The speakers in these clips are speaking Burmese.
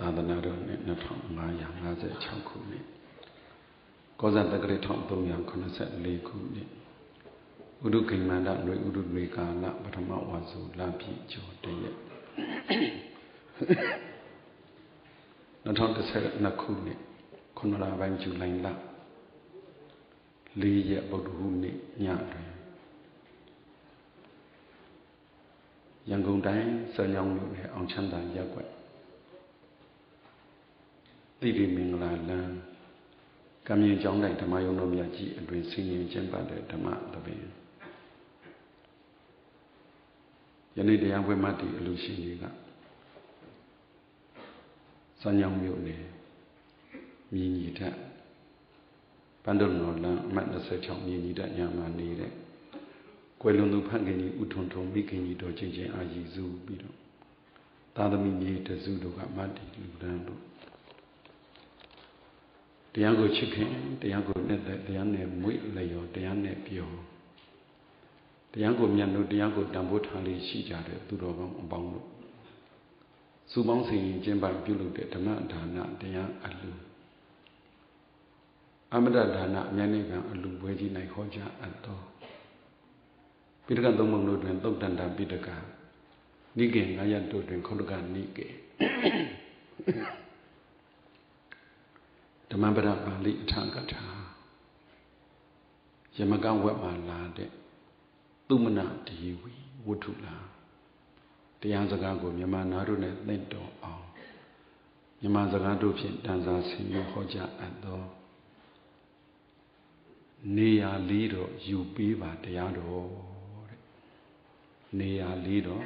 သာသနာတော်နှစ်2556ခုနှစ်ကောဇာတက္ကရာ1384ခုနှစ်ဥဒုခိမန္တຫນွေဥဒုတွေကာလပထမဝါစုလပြည့်ကျော်တရက်2012ခုနှစ်ခုနလပိုင်းဇူလိုင်လ၄ရက်ဗုဒ္ဓဟူးနေ့ညတွင်ရန်ကုန်တိုင်းစံညောင်းမြို့နယ်အောင်ချမ်းသာရပ်ကွက် တိတိမင်္ဂလာလမ်းကံမြင့်ကျောင်းတိုင်းဓမ္မယုံတော်မြတ်ကြီးအတွင်ဆင်ရင်ကျင့်ပတဲ့ဓမ္မတပင်ယနေ့တရားပွဲမှတ်တည်အလူရှင်ကြီးကစံညောင်းမြို့နယ်မြင်းကြီးထက်ပန်းတော်တော်လမ်းအမှတ်26မြင်းကြီးတက်ညမှာနေတဲ့ကွယ်လွန်သူဖန်ခင်ကြီးဥထွန်ထုံမိခင်ကြီးတော်ချင်းချင်းအာရည်စုပြီးတော့သာသမီမြေတစုတို့ကမတ်တီလူတန်းတို့ တရားကိုချစ်ခင်တရားကိုနဲ့တရားနဲ့မွေ့လျော်တရားနဲ့ပြောတရားကိုမြတ်လို့တရားကိုတန်ဖိုးထားလေးရှိကြတဲ့သူတော်ကောင်းအပေါင်းတို့စုပေါင်းစဉ်ကျင့်ပပြုလုပ်တဲ့ဓမ္မဒါနတရားအလှအမတဒါနအမြဲတမ်းအလှပွဲကြီး၌ဟောကြားအပ်သောပိဋကသုံးပုံတို့တွင်သုတ်တန္တပိဋကနိကေငါရတို့တွင်ခုတကနိကေ ဓမ္မပဒပါဠိအထကထာယမကဝက်မှာလာတဲ့သုမနာဒီဝီဝတ္ထုလာတရားစကားကိုမြန်မာနာတို့နဲ့သိတော်အောင်မြန်မာစကားတို့ဖြင့်တန်စာဆင်ရဟောကြားအပ်သောနေရာလေးတော့ယူပေးပါတရားတော်တဲ့နေရာလေးတော့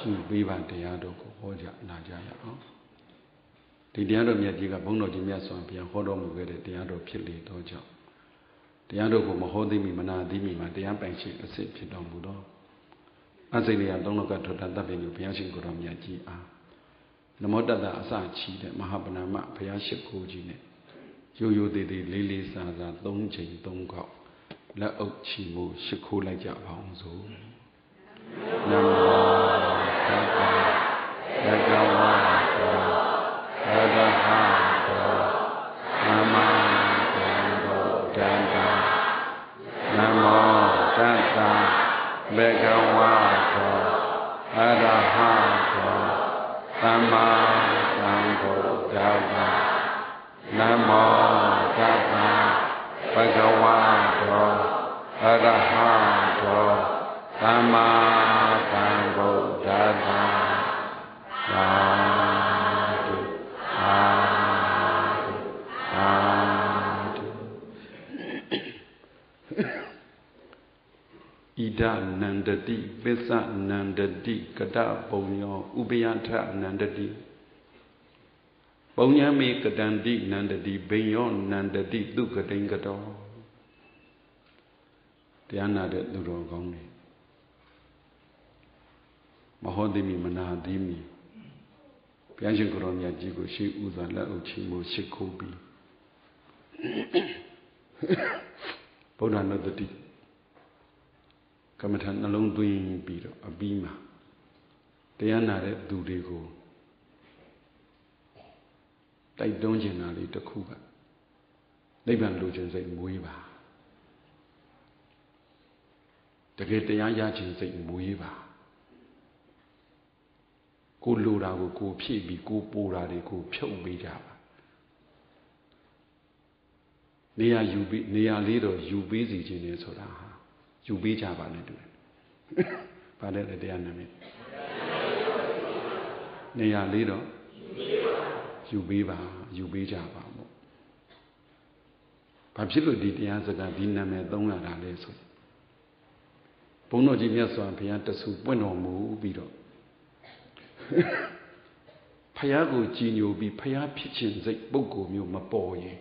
ယူပေးပါတရားတော်ကိုဟောကြားနာကြရအောင် ဒီတရားတော်မြတ်ကြီးကဘုန်းတော်ကြီးမြတ်စွာဘုရားဟောတော်မူခဲ့တဲ့တရားတော်ဖြစ်လေသောကြောင့်တရားတော်ကိုမဟောသိမီမနာသိမီမှာတရားပိုင်ရှင်အစစ်ဖြစ်တော်မူသောအစိနေရသုံးလောကထောတတပ်ပင်ကိုဘုရားရှင်ကိုယ်တော်မြတ်ကြီးအားနမောတတအစချီတဲ့မဟာပဏာမဘုရားရှိခိုးကြီးနဲ့ရိုးရိုးသေးသေးလေးလေးစားစားသုံးချိန်သုံးခေါက်လက်အုပ်ချီမှုရှိခိုးလိုက်ကြပါအောင်စို့နမောတတ ဘေကဝါတောအရဟတောသမ္မာသမ္ဗုဒ္ဓံနမောတတ္တဘေကဝါတောအရဟတောသမ္မာသမ္ဗုဒ္ဓံသာ ဣဒနန္တတိပစ္စနန္တတိကတပုံညောဥပယထနန္တတိပုံညမေကတန္တိနန္တတိဘိညောနန္တတိသူကတိန်ကတောတရားနာတဲ့သူတော်ကောင်းတွေမဟုတ်သည်မီမနာသည်မီဘုရားရှင်ကိုရောမြတ်ကြီးကိုရှေးဥစွာလက်အုပ်ချီမှုရှ िख ိုးပြီးဗုဒ္ဓနတတိ ကမ္မထာနှလုံးသွင်းပြီးတော့အပြီးမှာတရားနာတဲ့သူတွေကိုတိုက်တွန်းခြင်းနာလေးတစ်ခုကနိဗ္ဗာန်လိုချင်စိတ်မွေးပါတကယ်တရားရခြင်းစိတ်မွေးပါကိုလိုတာကိုကိုဖြည့်ပြီးကိုပိုတာတွေကိုဖြုတ်ပေးကြပါနေရာယူပြီးနေရာလေးတော့ယူပေးစီခြင်းလေဆိုတာဟာ ယူပေးကြပါနဲ့တူတယ်။ဗါတဲ့တရားနာမည်နေရာလေးတော့ယူပေးပါယူပေးကြပါမို့။ဘာဖြစ်လို့ဒီတရားစကားဒီနာမည်သုံးရတာလဲဆိုဘုန်းတော်ကြီးမြတ်စွာဘုရားတဆူပွင့်တော်မူပြီးတော့ဖះကိုကြည်ညိုပြီးဖះဖြစ်ခြင်းစိတ်ပုဂ္ဂိုလ်မျိုးမပေါ်ရင်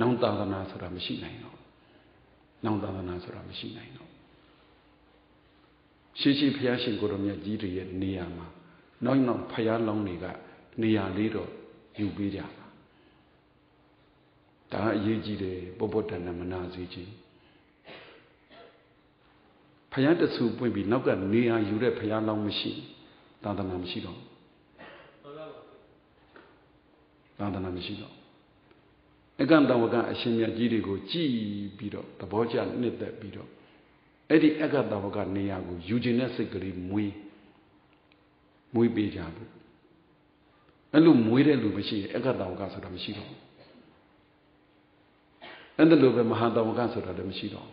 နောင်သာသနာဆိုတာမရှိနိုင်တော့ နောင်သာသနာဆိုတာမရှိနိုင်တော့ရှိရှိဖះရှင်ကိုရမြတ်ကြီးတွေရဲ့နေရာမှာနောက်နောက်ဖះလောင်းတွေကနေရာလေးတော့ယူပေးကြပါဒါအရေးကြီးတယ်ပုပ္ပတ္တနမနာစေခြင်းဖယားတဆူပွင့်ပြီးနောက်ကနေရာယူတဲ့ဖယားလောင်းမရှိသာသနာမရှိတော့သာသနာမရှိတော့ အကန့်တဝကအရှင်မြတ်ကြီးတွေကိုကြည်ပြီးတော့သဘောကျနှစ်သက်ပြီးတော့အဲ့ဒီအကန့်တဝကနေရာကိုယူခြင်းတဲ့စိတ်ကလေးမွေးမွေးပေးကြဘူးအဲ့လိုမွေးတဲ့လူမရှိရင်အကန့်တဝကဆိုတာမရှိတော့ဘူးအဲ့ဒါလိုပဲမဟာတဝကဆိုတာလည်းမရှိတော့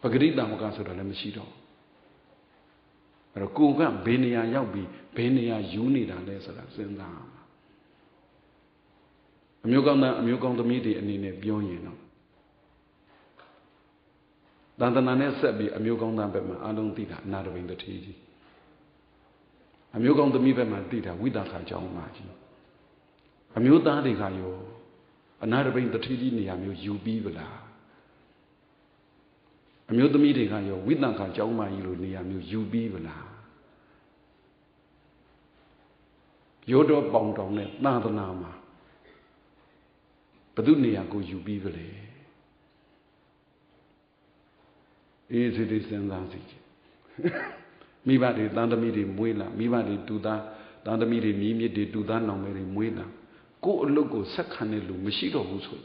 ပဂရိတဝကဆိုတာလည်းမရှိတော့အဲ့တော့ကိုကဘယ်နေရာရောက်ပြီးဘယ်နေရာယူနေတာလဲဆိုတာစဉ်းစား အမျိုးကောင်းသားအမျိုးကောင်းသမီးတွေအနေနဲ့ပြောရင်တော့တန်တနာနဲ့ဆက်ပြီးအမျိုးကောင်းသားဘက်မှာအလုံးသိတာအနာတပိန်တထေးကြီးအမျိုးကောင်းသမီးဘက်မှာသိတာဝိသခါကြောင်းပါကြီးအမျိုးသားတွေကရောအနာတပိန်တထေးကြီးနေရာမျိုးယူပြီးဗလားအမျိုးသမီးတွေကရောဝိသခါကြောင်းပါကြီးလိုနေရာမျိုးယူပြီးဗလားရိုးတော့ပေါင်တောင်နဲ့သာသနာမှာ ဘသူနေရာကိုယူပြီးကြလေအေးစိတ်စဉ်းစားစီမိဘတွေတန်သမီးတွေမွေးလာမိဘတွေတူသားတန်သမီးတွေမြည်မြစ်တွေတူသားနောင်မယ်တွေမွေးလာကို့အလုပ်ကိုဆက်ခံတဲ့လူမရှိတော့ဘူးဆို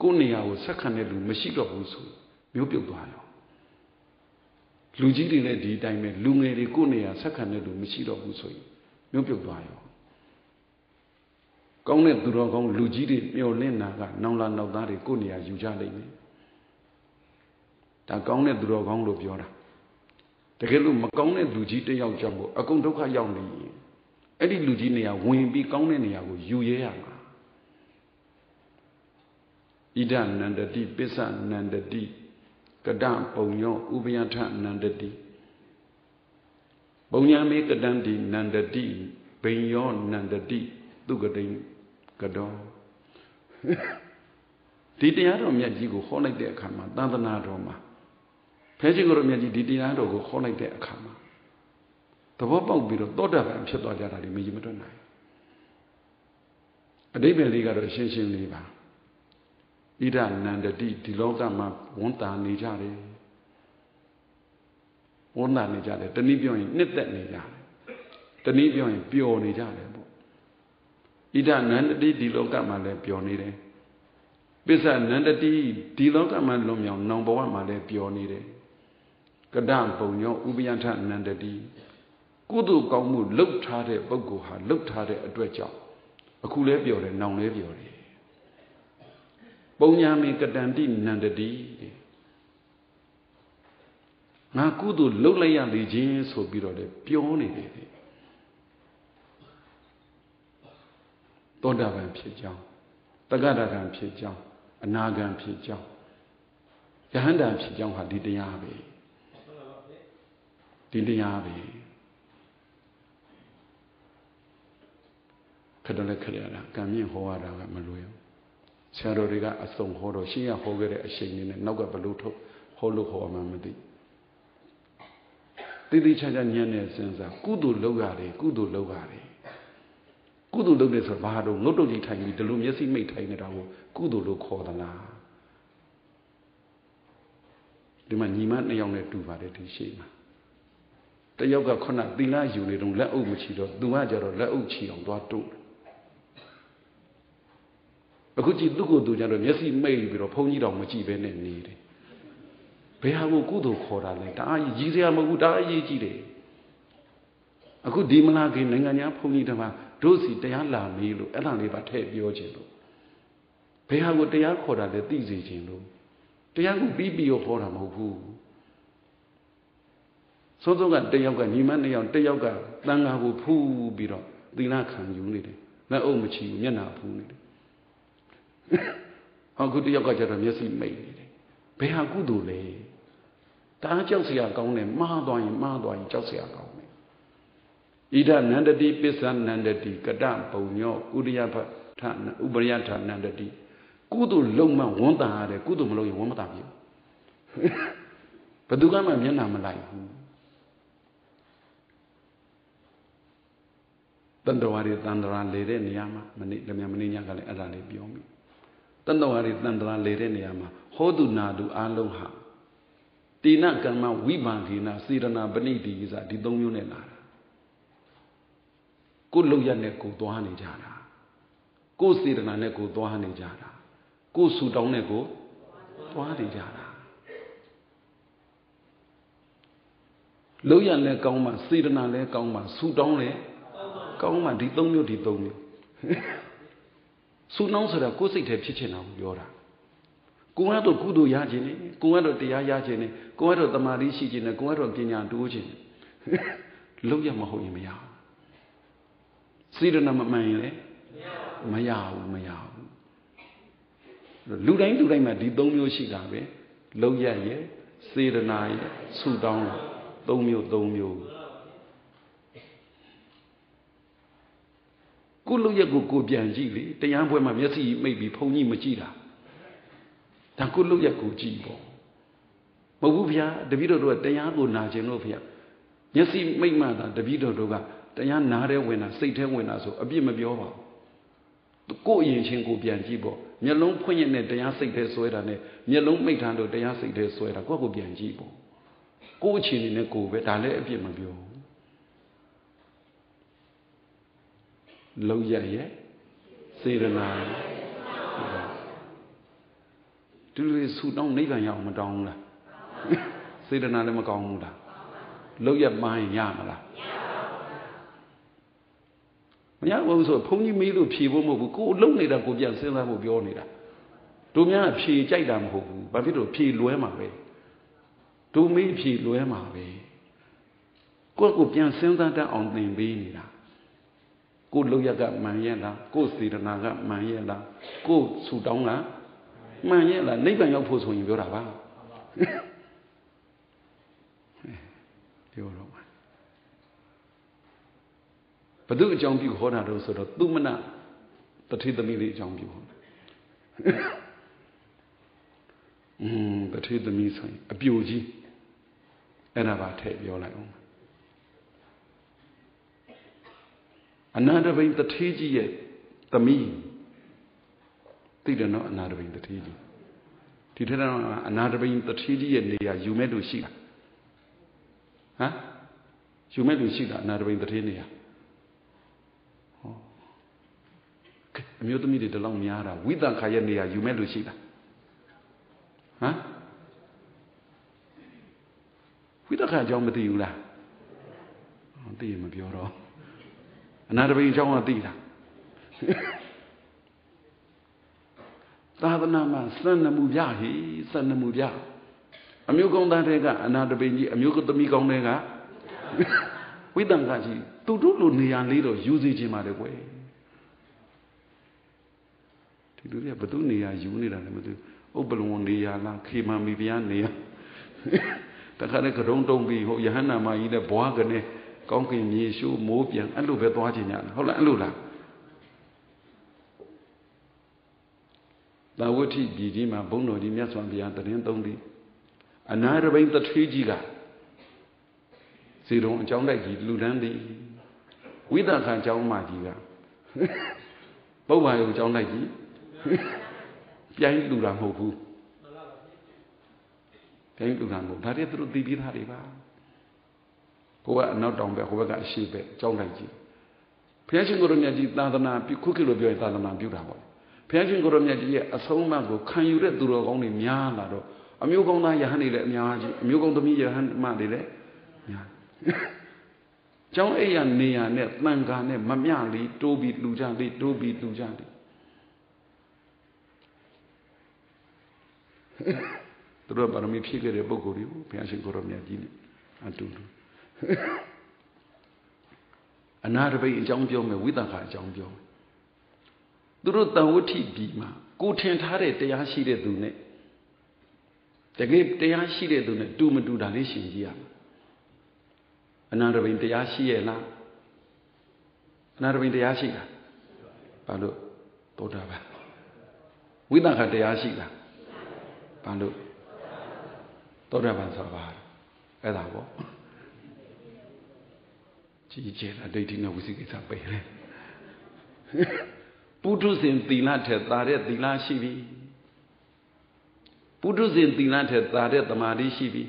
ကို့နေရာကိုဆက်ခံတဲ့လူမရှိတော့ဘူးဆိုမျိုးပြုတ်သွားရောလူကြီးတွေလည်းဒီအတိုင်းပဲလူငယ်တွေကို့နေရာဆက်ခံတဲ့လူမရှိတော့ဘူးဆိုရင်မျိုးပြုတ်သွားရော ကောင်းတဲ့သူတော်ကောင်းလူကြီးတွေမျောလင့်တာကနောင်လာနောက်သားတွေကိုနေရာယူကြလိမ့်မယ်ဒါကောင်းတဲ့သူတော်ကောင်းလို့ပြောတာတကယ်လို့မကောင်းတဲ့လူကြီးတယောက်ကြောင့်ကိုအကုန်ဒုက္ခရောက်နေရင်အဲ့ဒီလူကြီးနေရာဝင်ပြီးကောင်းတဲ့နေရာကိုယူရဲရမှာဣဒနန္တတိပစ္စနန္တတိကတပုံညောဥပယထနန္တတိပုံညာမေကတံတိနန္တတိဘိညောနန္တတိသူကတိန် ကတော့ဒီတရားတော်မြတ်ကြီးကိုဟောလိုက်တဲ့အခါမှာသာသနာတော်မှာဖဲခြင်းကိုမြတ်ကြီးဒီတရားတော်ကိုဟောလိုက်တဲ့အခါမှာသဘောပေါက်ပြီးတော့သောတာပန်ဖြစ်သွားကြတာဒီမကြီးမတွက်နိုင်အတိပ္ပယ်လေးကတော့ရှင်းရှင်းလေးပါဣဒနန္တတိဒီလောကမှာဝန်တာနေကြတယ်ဝန်တာနေကြတယ်တနည်းပြောရင်နှစ်သက်နေကြတယ်တနည်းပြောရင်ပျော်နေကြတယ်ပေါ့ ဣဒနန္တတိဒီလောကမှာလည်းပျော်နေတယ်ပစ္စနန္တတိဒီလောကမှာလွန်မြောက်နောင်ဘဝမှာလည်းပျော်နေတယ်ကဒပုံညောဥပယထနန္တတိကုသိုလ်ကောင်းမှုလှုပ်ထားတဲ့ပုဂ္ဂိုလ်ဟာလှုပ်ထားတဲ့အတွက်ကြောင့်အခုလဲပျော်တယ်နောင်လဲပျော်တယ်ပုံညာမေကတန္တိနန္တတိငါကုသိုလ်လှုပ်လိုက်ရလေခြင်းဆိုပြီးတော့လေပြောနေတယ် သောတာပန်ဖြစ်ကြောင်းတက္ကရာကံဖြစ်ကြောင်းအနာဂံဖြစ်ကြောင်းယဟန္တာဖြစ်ကြောင်းဟာဒီတရားပဲဒီတရားပဲခက်တယ်လည်းခက်ရတာကံမြင့်ဟောရတာကမလွယ်ဘူးဆရာတော်တွေကအစုံဟောတော့ရှင်းရဟောခဲ့တဲ့အချိန်လေးနဲ့နောက်ကဘလို့ထုတ်ဟောလို့ဟောမှမသိတိတိကျကျညံ့နေစဉ်းစားကုသိုလ်လုပ်ရတယ်ကုသိုလ်လုပ်ရတယ် ကုသိုလ်လုပ်တယ်ဆိုတော့ဘာတော့ငုတ်တုတ်ကြီးထိုင်ပြီးဒီလိုမျက်စိမိတ်ထိုင်နေတာကိုကုသိုလ်လို့ခေါ်သလားဒီမှာညီမနှစ်ယောက်နဲ့တူပါတယ်ဒီရှိမှာတယောက်ကခုနသီလယူနေတော့လက်အုပ်မချီတော့သူကကြတော့လက်အုပ်ချီအောင်သွားတို့အခုကြည့်သူ့ကိုယ်သူကြတော့မျက်စိမိတ်ပြီးတော့ဘုန်းကြီးတော်မကြည့်ပဲနဲ့နေတယ်ဘယ်ဟာကိုကုသိုလ်ခေါ်တာလဲဒါအကြီးစရာမဟုတ်ဘူးဒါအရေးကြီးတယ်အခုဒီမလာခင်နိုင်ငံခြားဘုန်းကြီးတမ တို့စီတရားလာမေးလို့အဲ့ဒါလေးပါထည့်ပြောခြင်းလို့ဘယ်ဟာကိုတရားခေါ်တာလဲသိစေခြင်းလို့တရားကိုပြီးပြီးရောခေါ်တာမဟုတ်ဘူးစိုးစိုးကတယောက်ကညီမနှစ်ယောက်တယောက်ကတန်ဃာကိုဖူးပြီးတော့သီလခံယူနေတယ်လက်အုပ်မချီဘူးမျက်နှာဖူးနေတယ်ဟောခုတယောက်ကကျတော့မျက်စိမိတ်နေတယ်ဘယ်ဟာကုသိုလ်လဲတအားကြောက်စရာကောင်းတယ်မှားသွားရင်မှားသွားရင်ကြောက်စရာကောင်းတယ် ဣဒနန္တတိပစ္စနန္တတိကတပုံညောဥရိယဖထဥပရိယထနန္တတိကုသိုလ်လုံးမဝန်တာရတယ်ကုသိုလ်မလုပ်ရင်ဝန်မတာဘူးဘယ်သူကမှမျက်နှာမလိုက်ဘူးတန်တော်ရီတန်တော်လေတဲ့နေရာမှာမနေ့လည်းမနေ့ညကလည်းအဲ့ဒါလေးပြောမိတန်တော်ရီတန်တော်လေတဲ့နေရာမှာဟောသူနာသူအလုံးဟာတေနကမ္မဝိပန္ဒေနစေရနာပဏိတိစဒီသုံးမျိုးနဲ့လာတာ ကိုလုံရနဲ့ကိုသွားနေကြတာကိုစေရနာနဲ့ကိုသွားနေကြတာကိုဆူတောင်းနဲ့ကိုသွားနေကြတာလုံရလည်းကောင်းမှစေရနာလည်းကောင်းမှဆူတောင်းလည်းကောင်းမှဒီသုံးမျိုးဒီသုံးမျိုးဆူနှောင်းဆိုတာကိုယ်စိတ်ထဲဖြစ်ချင်တာကိုပြောတာကိုယ်ကတော့ကုသိုလ်ရခြင်းနဲ့ကိုယ်ကတော့တရားရခြင်းနဲ့ကိုယ်ကတော့တမာတိရှိခြင်းနဲ့ကိုယ်ကတော့ပညာတိုးခြင်းနဲ့လုံးရမဟုတ်ရင်မရဘူး စေတနာမမှန်ရင်လည်းမရဘူးမရဘူးလူတိုင်းလူတိုင်းမှာဒီ၃မျိုးရှိတာပဲလုံးရရဲ့စေတနာရဲ့ဆူတောင်းတာ၃မျိုး၃မျိုးကိုလုံးရက်ကိုကိုပြန်ကြည့်လေတရားပွဲမှာမျက်စိမိတ်ပြီးဖုန်ကြီးမကြည့်တာဒါကိုလုတ်ရက်ကိုကြည့်ပေါ့မဟုတ်ဘူးဗျာတပည့်တော်တို့ကတရားကိုနာကျင်လို့ဗျာမျက်စိမိတ်မှတာတပည့်တော်တို့က တရားနာတဲ့ဝင်တာစိတ်ထဲဝင်တာဆိုအပြစ်မပြောပါဘူးကိုယ်အရင်ချင်းကိုပြန်ကြည့်ပေါ့မျက်လုံးဖွင့်ရတဲ့တရားစိတ်ထဲဆွဲတာနဲ့မျက်လုံးမိတ်ထားလို့တရားစိတ်ထဲဆွဲတာကိုယ့်ကိုပြန်ကြည့်ပေါ့ကိုယ်အချင်းနဲ့ကိုယ်ပဲဒါလည်းအပြစ်မပြောဘူးလုံးရရဲ့စေရနာဒီလိုဆူတောင်းနိဗ္ဗာန်ရအောင်မတောင်းဘူးလားစေတနာလည်းမကောင်းဘူးလားလောက်ရမှန်းရမလားမရ ဘူးဆိုဘုန်းကြီးမေးလို့ဖြေဖို့မဟုတ်ဘူးကိုယ်လုံနေတာကိုပြန်စဉ်းစားဖို့ပြောနေတာတို့များဖြေကြိုက်တာမဟုတ်ဘူးဘာဖြစ်လို့ဖြေလွဲမှာပဲတို့မေးဖြေလွဲမှာပဲကိုယ့်ကိုပြန်စဉ်းစားတတ်အောင်သင်ပေးနေတာကိုယ်လောက်ရကမှန်ရဲ့လားကိုယ်စေတနာကမှန်ရဲ့လားကိုယ်ဆူတောင်းလားမှန်ရဲ့လားနိဗ္ဗာန်ရောက်ဖို့ဆိုရင်ပြောတာပါပြောတော့ ဘု து အကြောင်းပြုဟောတာတော့ဆိုတော့သူမနတတိသမီးလေးအကြောင်းပြုဟောอืมတတိသမီးဆိုရင်အပြိုကြီးအဲ့ဒါပါထည့်ပြောလိုက်အောင်အနန္တဘိန်တထေးကြီးရဲ့သမီးသိတယ်နော်အနာတပိန်တထေးကြီးဒီထက်တော့အနာတပိန်တထေးကြီးရဲ့နေရာယူမဲ့လို့ရှိလားဟမ်ယူမဲ့လို့ရှိတာအနာတပိန်တထေးနေရာ အမျိုးသမီးတွေဒီလောက်များတာဝိသခါရဲ့နေရာယူမဲ့လို့ရှိလားဟမ်ဝိသခါအကြောင်းမသိဘူးလားသိရင်မပြောတော့အနာတပိန်အကြောင်းကသိလားသာသနာမှာစံနမှုပြဟိစံနမှုပြအမျိုးကောင်းသားတွေကအနာတပိန်ကြီးအမျိုးသမီးကောင်းတွေကဝိတ္တန်ကကြီးသူတို့လိုနေရာလေးတော့ယူစီခြင်းပါလေကွယ်ဒီ လူတွေကဘသူနေရာယူနေတာလည်းမသိဥပ္ပလုံနေရာလားခေမမီဗျာနေရာတခါလေကရုံတုံးပြီးဟိုယဟန္နာမကြီးလည်းဘွားကနေကောင်းကင်မြေရှိုးမိုးပြန်အဲ့လိုပဲသွားခြင်းညာဟုတ်လားအဲ့လိုလားသာဝတိပြည်ကြီးမှာဘုန်းတော်ကြီးမြတ်စွာဘုရားတရင်သုံးပြီးအနာရဘိန်တထေးကြီးကစီတုံအကြောင်းတိုက်ကြီးလူတန်းသည်ဝိသခံအကြောင်းမကြီးကပုဗ္ဗာယုံအကြောင်းတိုက်ကြီး ပြိုင်းလူတာမဟုတ်ဘူးပြိုင်းလူတာမဟုတ်ဒါတည်းသူတို့သိပြီးသားတွေပါကိုကအနောက်တောင်ဘက်ဟိုဘက်ကအရှေ့ဘက်အကြောင်းတိုက်ကြီးဘုရားရှင်ကိုရမြတ်ကြီးသာသနာပြုခုခေတ်လိုပြောရင်သာသနာပြုတာပေါ့ဘုရားရှင်ကိုရမြတ်ကြီးရဲ့အဆုံးအမကိုခံယူတဲ့သူတော်ကောင်းတွေများလာတော့အမျိုးကောင်းသားယဟန်တွေလည်းအများကြီးအမျိုးကောင်းသမီးယဟန်မတွေလည်းများကျောင်းအိယာနေရနဲ့တန်ခါနဲ့မမျှလေးတိုးပြီးလူကြလေးတိုးပြီးလူကြလေး သူတို့ပါရမီဖြည့်ခဲ့တဲ့ပုဂ္ဂိုလ်တွေကိုဘုရားရှင်ကိုရမြတ်ကြီးနဲ့အတူတူအနာတပိတ်အကြောင်းပြောမယ်ဝိသခာအကြောင်းပြောမယ်သူတို့တန်ဝဋ္ဌိပြီမှာကိုထင်ထားတဲ့တရားရှိတဲ့သူနဲ့တကယ်တရားရှိတဲ့သူနဲ့တူမတူတာလေးရှင်ကြည့်ရမယ်အနန္တဘိန်တရားရှိရဲ့လားအနန္တဘိန်တရားရှိလားဘာလို့သောတာပန်ဝိသခတရားရှိလား ဘာလို့သောတာပန်ဆိုတာပါအဲ့ဒါပေါ့ကြီးကျယ်တာဒိဋ္ဌိနဲ့ဝိသိကိစ္စပယ်တယ်ပုထုဇဉ်သီလထက်သာတဲ့သီလရှိပြီပုထုဇဉ်သီလထက်သာတဲ့တမာတိရှိပြီ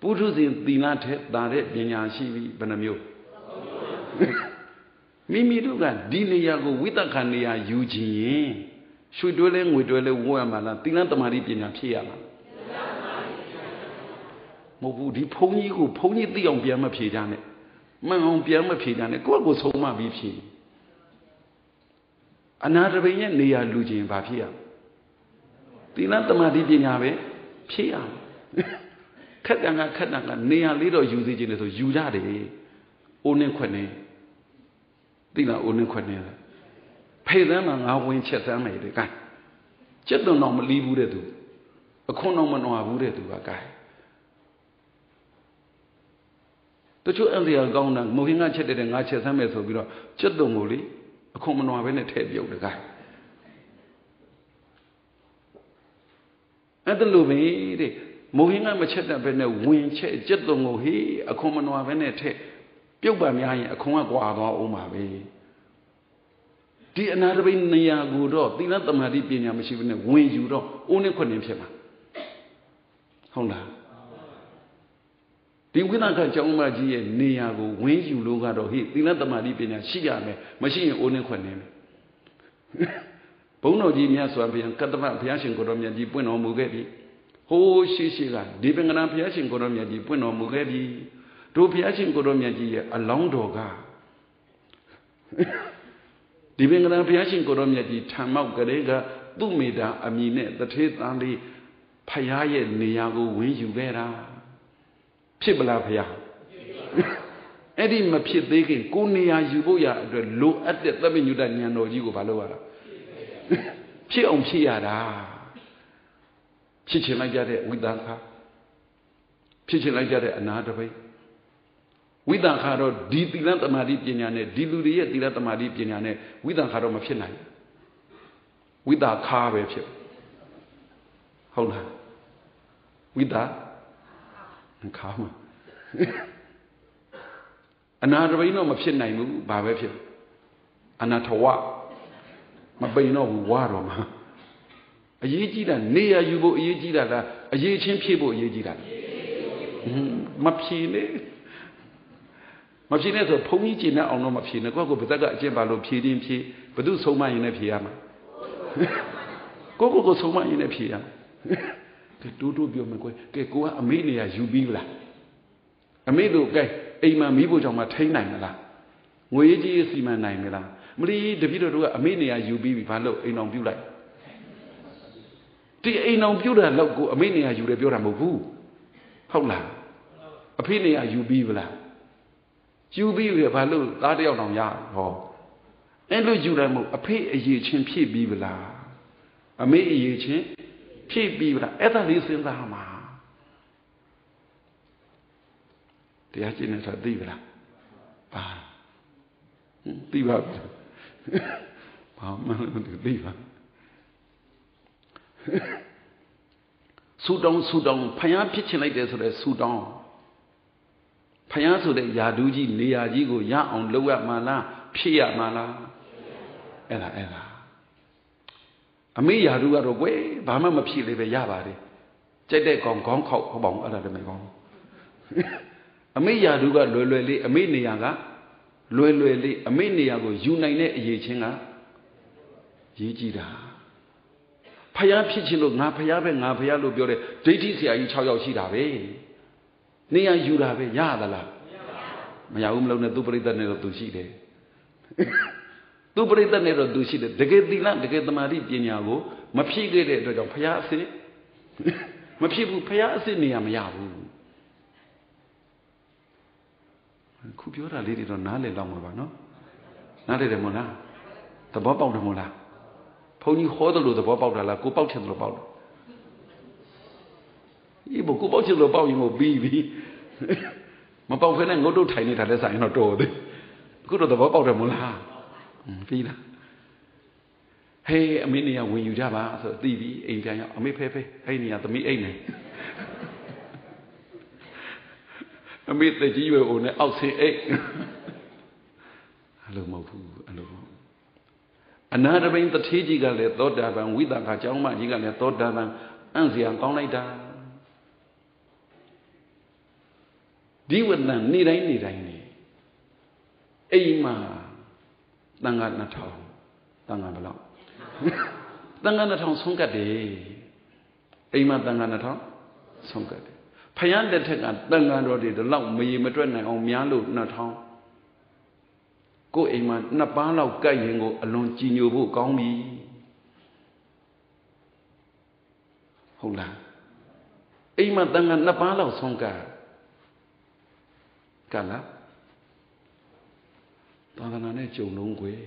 ပုထုဇဉ်သီလထက်တာတဲ့ပညာရှိပြီဘယ်နှမျိုးမိမိတို့ကဒီနေရာကိုဝိတ္တခဏနေရာယူခြင်းရင် ရွှေတွဲလဲငွေတွဲလဲဝိုးရမှာလားသီလတမာတိပညာဖြစ်ရမှာမဟုတ်ဘူးဒီဘုန်းကြီးကိုဘုန်းကြီးသိအောင်ပြန်မဖြေကြနဲ့မှန်အောင်ပြန်မဖြေကြနဲ့ကိုယ့်ကိုဆုံးမပြီးဖြေအနာတပိန်ရဲ့နေရာလူချင်းဘာဖြစ်ရသီလတမာတိပညာပဲဖြစ်ရခက်တန်ကခက်တန်ကနေရာလေးတော့ယူစီခြင်းလေဆိုယူကြတယ်အိုးနဲ့ခွက်နဲ့သိလားအိုးနဲ့ခွက်နဲ့ ဖေသမ်းမှာငါဝင်ချက်သမ်းမယ်တဲ့ကဲကျက်တုံတော့မလီးဘူးတဲ့သူအခွန်းတော့မနွားဘူးတဲ့သူကကဲတချို့အန်ဒီယာကောင်းတာမုံဟင်းကချက်တဲ့ငါချက်သမ်းမယ်ဆိုပြီးတော့ကျက်တုံကိုလေအခွန်မနွားပဲနဲ့ထည့်ပြုတ်တကဲအဲ့ဒါလိုပဲတဲ့မုံဟင်းကမချက်တဲ့ဘဲနဲ့ဝင်ချက်ကျက်တုံကိုဟေးအခွန်မနွားပဲနဲ့ထည့်ပြုတ်ပါများရင်အခွန်ကကွာသွားအောင်ပါပဲ ဒီအနာတပိနေရာကိုတော့သီလသမာဓိပညာမရှိဘူးနဲ့ဝင်ယူတော့အိုးနဲ့ခွနဲ့ဖြစ်မှာဟုတ်လားဒီဝိသကကျောင်းမကြီးရဲ့နေရာကိုဝင်ယူလို့ကတော့ဟိသီလသမာဓိပညာရှိရမယ်မရှိရင်အိုးနဲ့ခွနဲ့မယ်ဘုန်းတော်ကြီးမြတ်စွာဘုရားကတ္တမဘုရားရှင်ကိုတော်မြတ်ကြီးပွင့်တော်မူခဲ့ပြီဟိုးရှိရှိကဒီပင်ကနာဘုရားရှင်ကိုတော်မြတ်ကြီးပွင့်တော်မူခဲ့ပြီတို့ဘုရားရှင်ကိုတော်မြတ်ကြီးရဲ့အလောင်းတော်က ဒီပင်ကရဘုရားရှင်ကိုတော်မြတ်ကြီးထံမောက်ကလေးကသူ့မိတာအမိနဲ့တထေးတန်လေးဖရာရဲ့နေရာကိုဝင်ယူခဲ့တာဖြစ်ပလားဖရာအဲ့ဒီမဖြစ်သေးခင်ကိုနေရာယူဖို့ရအတွက်လိုအပ်တဲ့သဗ္ဗညုတဉာဏ်တော်ကြီးကိုဘာလုပ်ရတာဖြစ်အောင်ဖြစ်ရတာဖြစ်ချင်လိုက်ကြတဲ့ဝိသခာဖြစ်ချင်လိုက်ကြတဲ့အနာတပိတ် ဝိသခါတော့ဒီသီလသမာဓိပညာနဲ့ဒီလူတွေရဲ့သီလသမာဓိပညာနဲ့ဝိသခါတော့မဖြစ်နိုင်ဝိသခါပဲဖြစ်ဟုတ်လားဝိသခါမှာအနာတပိန်တော့မဖြစ်နိုင်ဘူးဘာပဲဖြစ်အနာထဝမပိန်တော့ဘူးဝါတော့မှာအရေးကြီးတာနေရယူဖို့အရေးကြီးတာလားအရေးချင်းဖြည့်ဖို့အရေးကြီးတာမဖြေနဲ့ မဖြေနဲ့ဆိုဘုံကြီးကျင်တဲ့အောင်တော့မဖြေနဲ့ကိုယ့်ကိုယ်ဗသက်ကအကျင့်ပါလို့ဖြေတင်ဖြေဘု து ဆုံးမရင်လည်းဖြေရမှာကိုယ့်ကိုယ်ကိုဆုံးမရင်လည်းဖြေရမှာကဲတိုးတိုးပြောမယ်ကွယ်ကဲကိုကအမေနေရယူပြီးလားအမေတို့ကဲအိမ်မှာမိဖို့ကြောင့်မထိန်းနိုင်မလားငွေကြီးစီမံနိုင်မလားမလီတပည့်တော်တို့ကအမေနေရယူပြီးပြီဘာလို့အိမ်အောင်ပြုတ်လိုက်ဒီအိမ်အောင်ပြုတ်တာတော့ကိုအမေနေရယူတယ်ပြောတာမဟုတ်ဘူးဟုတ်လားအဖေနေရယူပြီးဗလား ယူပြီးပြီဘာလို့သားတယောက်တောင်ရဟောအဲ့လိုယူတယ်မဟုတ်အဖေအရေးချင်းဖြည့်ပြီးဗလားအမေအရေးချင်းဖြည့်ပြီးဗလားအဲ့ဒါလေးစဉ်းစားမှာတရားကျင့်နေတာသိဗလားပါသိပါပြီဘာမှမသိပါဆူတောင်းဆူတောင်းဖယားဖြစ်ချင်လိုက်တယ်ဆိုတော့ဆူတောင်း ဖယားဆိုတဲ့ယာဒူးကြီးနေရာကြီးကိုရအောင်လုပ်ရမှာလားဖြစ်ရမှာလားအဲ့ဒါအဲ့ဒါအမေယာဒူးကတော့ကွယ်ဘာမှမဖြစ်လေပဲရပါတယ်ကြိုက်တဲ့ကောင်ခေါင်းခောက်ဟောပေါင်းအဲ့ဒါလည်းမကောင်းအမေယာဒူးကလွယ်လွယ်လေးအမေနေရာကလွယ်လွယ်လေးအမေနေရာကိုယူနိုင်တဲ့အရေးချင်းကရေးကြည့်တာဖယားဖြစ်ချင်းလို့ငါဖယားပဲငါဖယားလို့ပြောတဲ့ဒိဋ္ဌိဆရာကြီး6ယောက်ရှိတာပဲ နေရယူတာပဲရသလားမရဘူးမလို့နဲ့သူပရိသတ်နဲ့တော့သူရှိတယ်သူပရိသတ်နဲ့တော့သူရှိတယ်တကယ်သီလတကယ်တမာတိပညာကိုမဖြည့်ခဲ့တဲ့အတွက်ကြောင့်ဖယားအစစ်မဖြစ်ဘူးဖယားအစစ်နေရမရဘူးခုပြောတာလေးတွေတော့နားလည်တော့မှာပါနော်နားလည်တယ်မို့လားသဘောပေါက်တယ်မို့လားဘုန်းကြီးဟောတယ်လို့သဘောပေါက်တာလားကိုပေါက်ချင်တယ်လို့ပေါက်တယ် ဒီဘကိုပေါက်ချင်လို့ပေါက်ရင်ကိုပြီးပြီမပေါက်ဖ ೇನೆ ငုတ်တုတ်ထိုင်နေတာလည်းဆိုင်တော့တော်သေးအခုတော့သဘောပေါက်တယ်မို့လားပြီးလားဟေးအမေနေရဝင်ယူကြပါဆိုသိပြီအိမ်ပြန်ရောက်အမေဖဲဖဲအဲ့နေရသမီးအိမ်နေအမေတကြီးရွယ်အိုနဲ့အောက်ဆင်းအိတ်အလိုမဟုတ်ဘူးအလိုမဟုတ်အနာတပိန်တထေးကြီးကလည်းသောတာပန်ဝိသကကျောင်းမကြီးကလည်းသောတာပန်အံ့စရာကောင်းလိုက်တာ ဒီဝတ္တန်နေတိုင်းနေတိုင်းနေအိမ်မှာတန်ခါ2000တန်ခါဘယ်လောက်တန်ခါ2000ဆုံးကတ်တယ်အိမ်မှာတန်ခါ2000ဆုံးကတ်တယ်ဖယားလက်ထက်ကတန်ခါတော်တွေဒီလောက်မရေမတွက်နိုင်အောင်များလို့2000ကိုယ်အိမ်မှာနှစ်ပန်းလောက်ကတ်ရင်ကိုအလွန်ကြည်ညိုဖို့ကောင်းပြီဟုတ်လားအိမ်မှာတန်ခါနှစ်ပန်းလောက်ဆုံးကတ် ကလားသာသနာနဲ့ကြုံလုံးကွယ်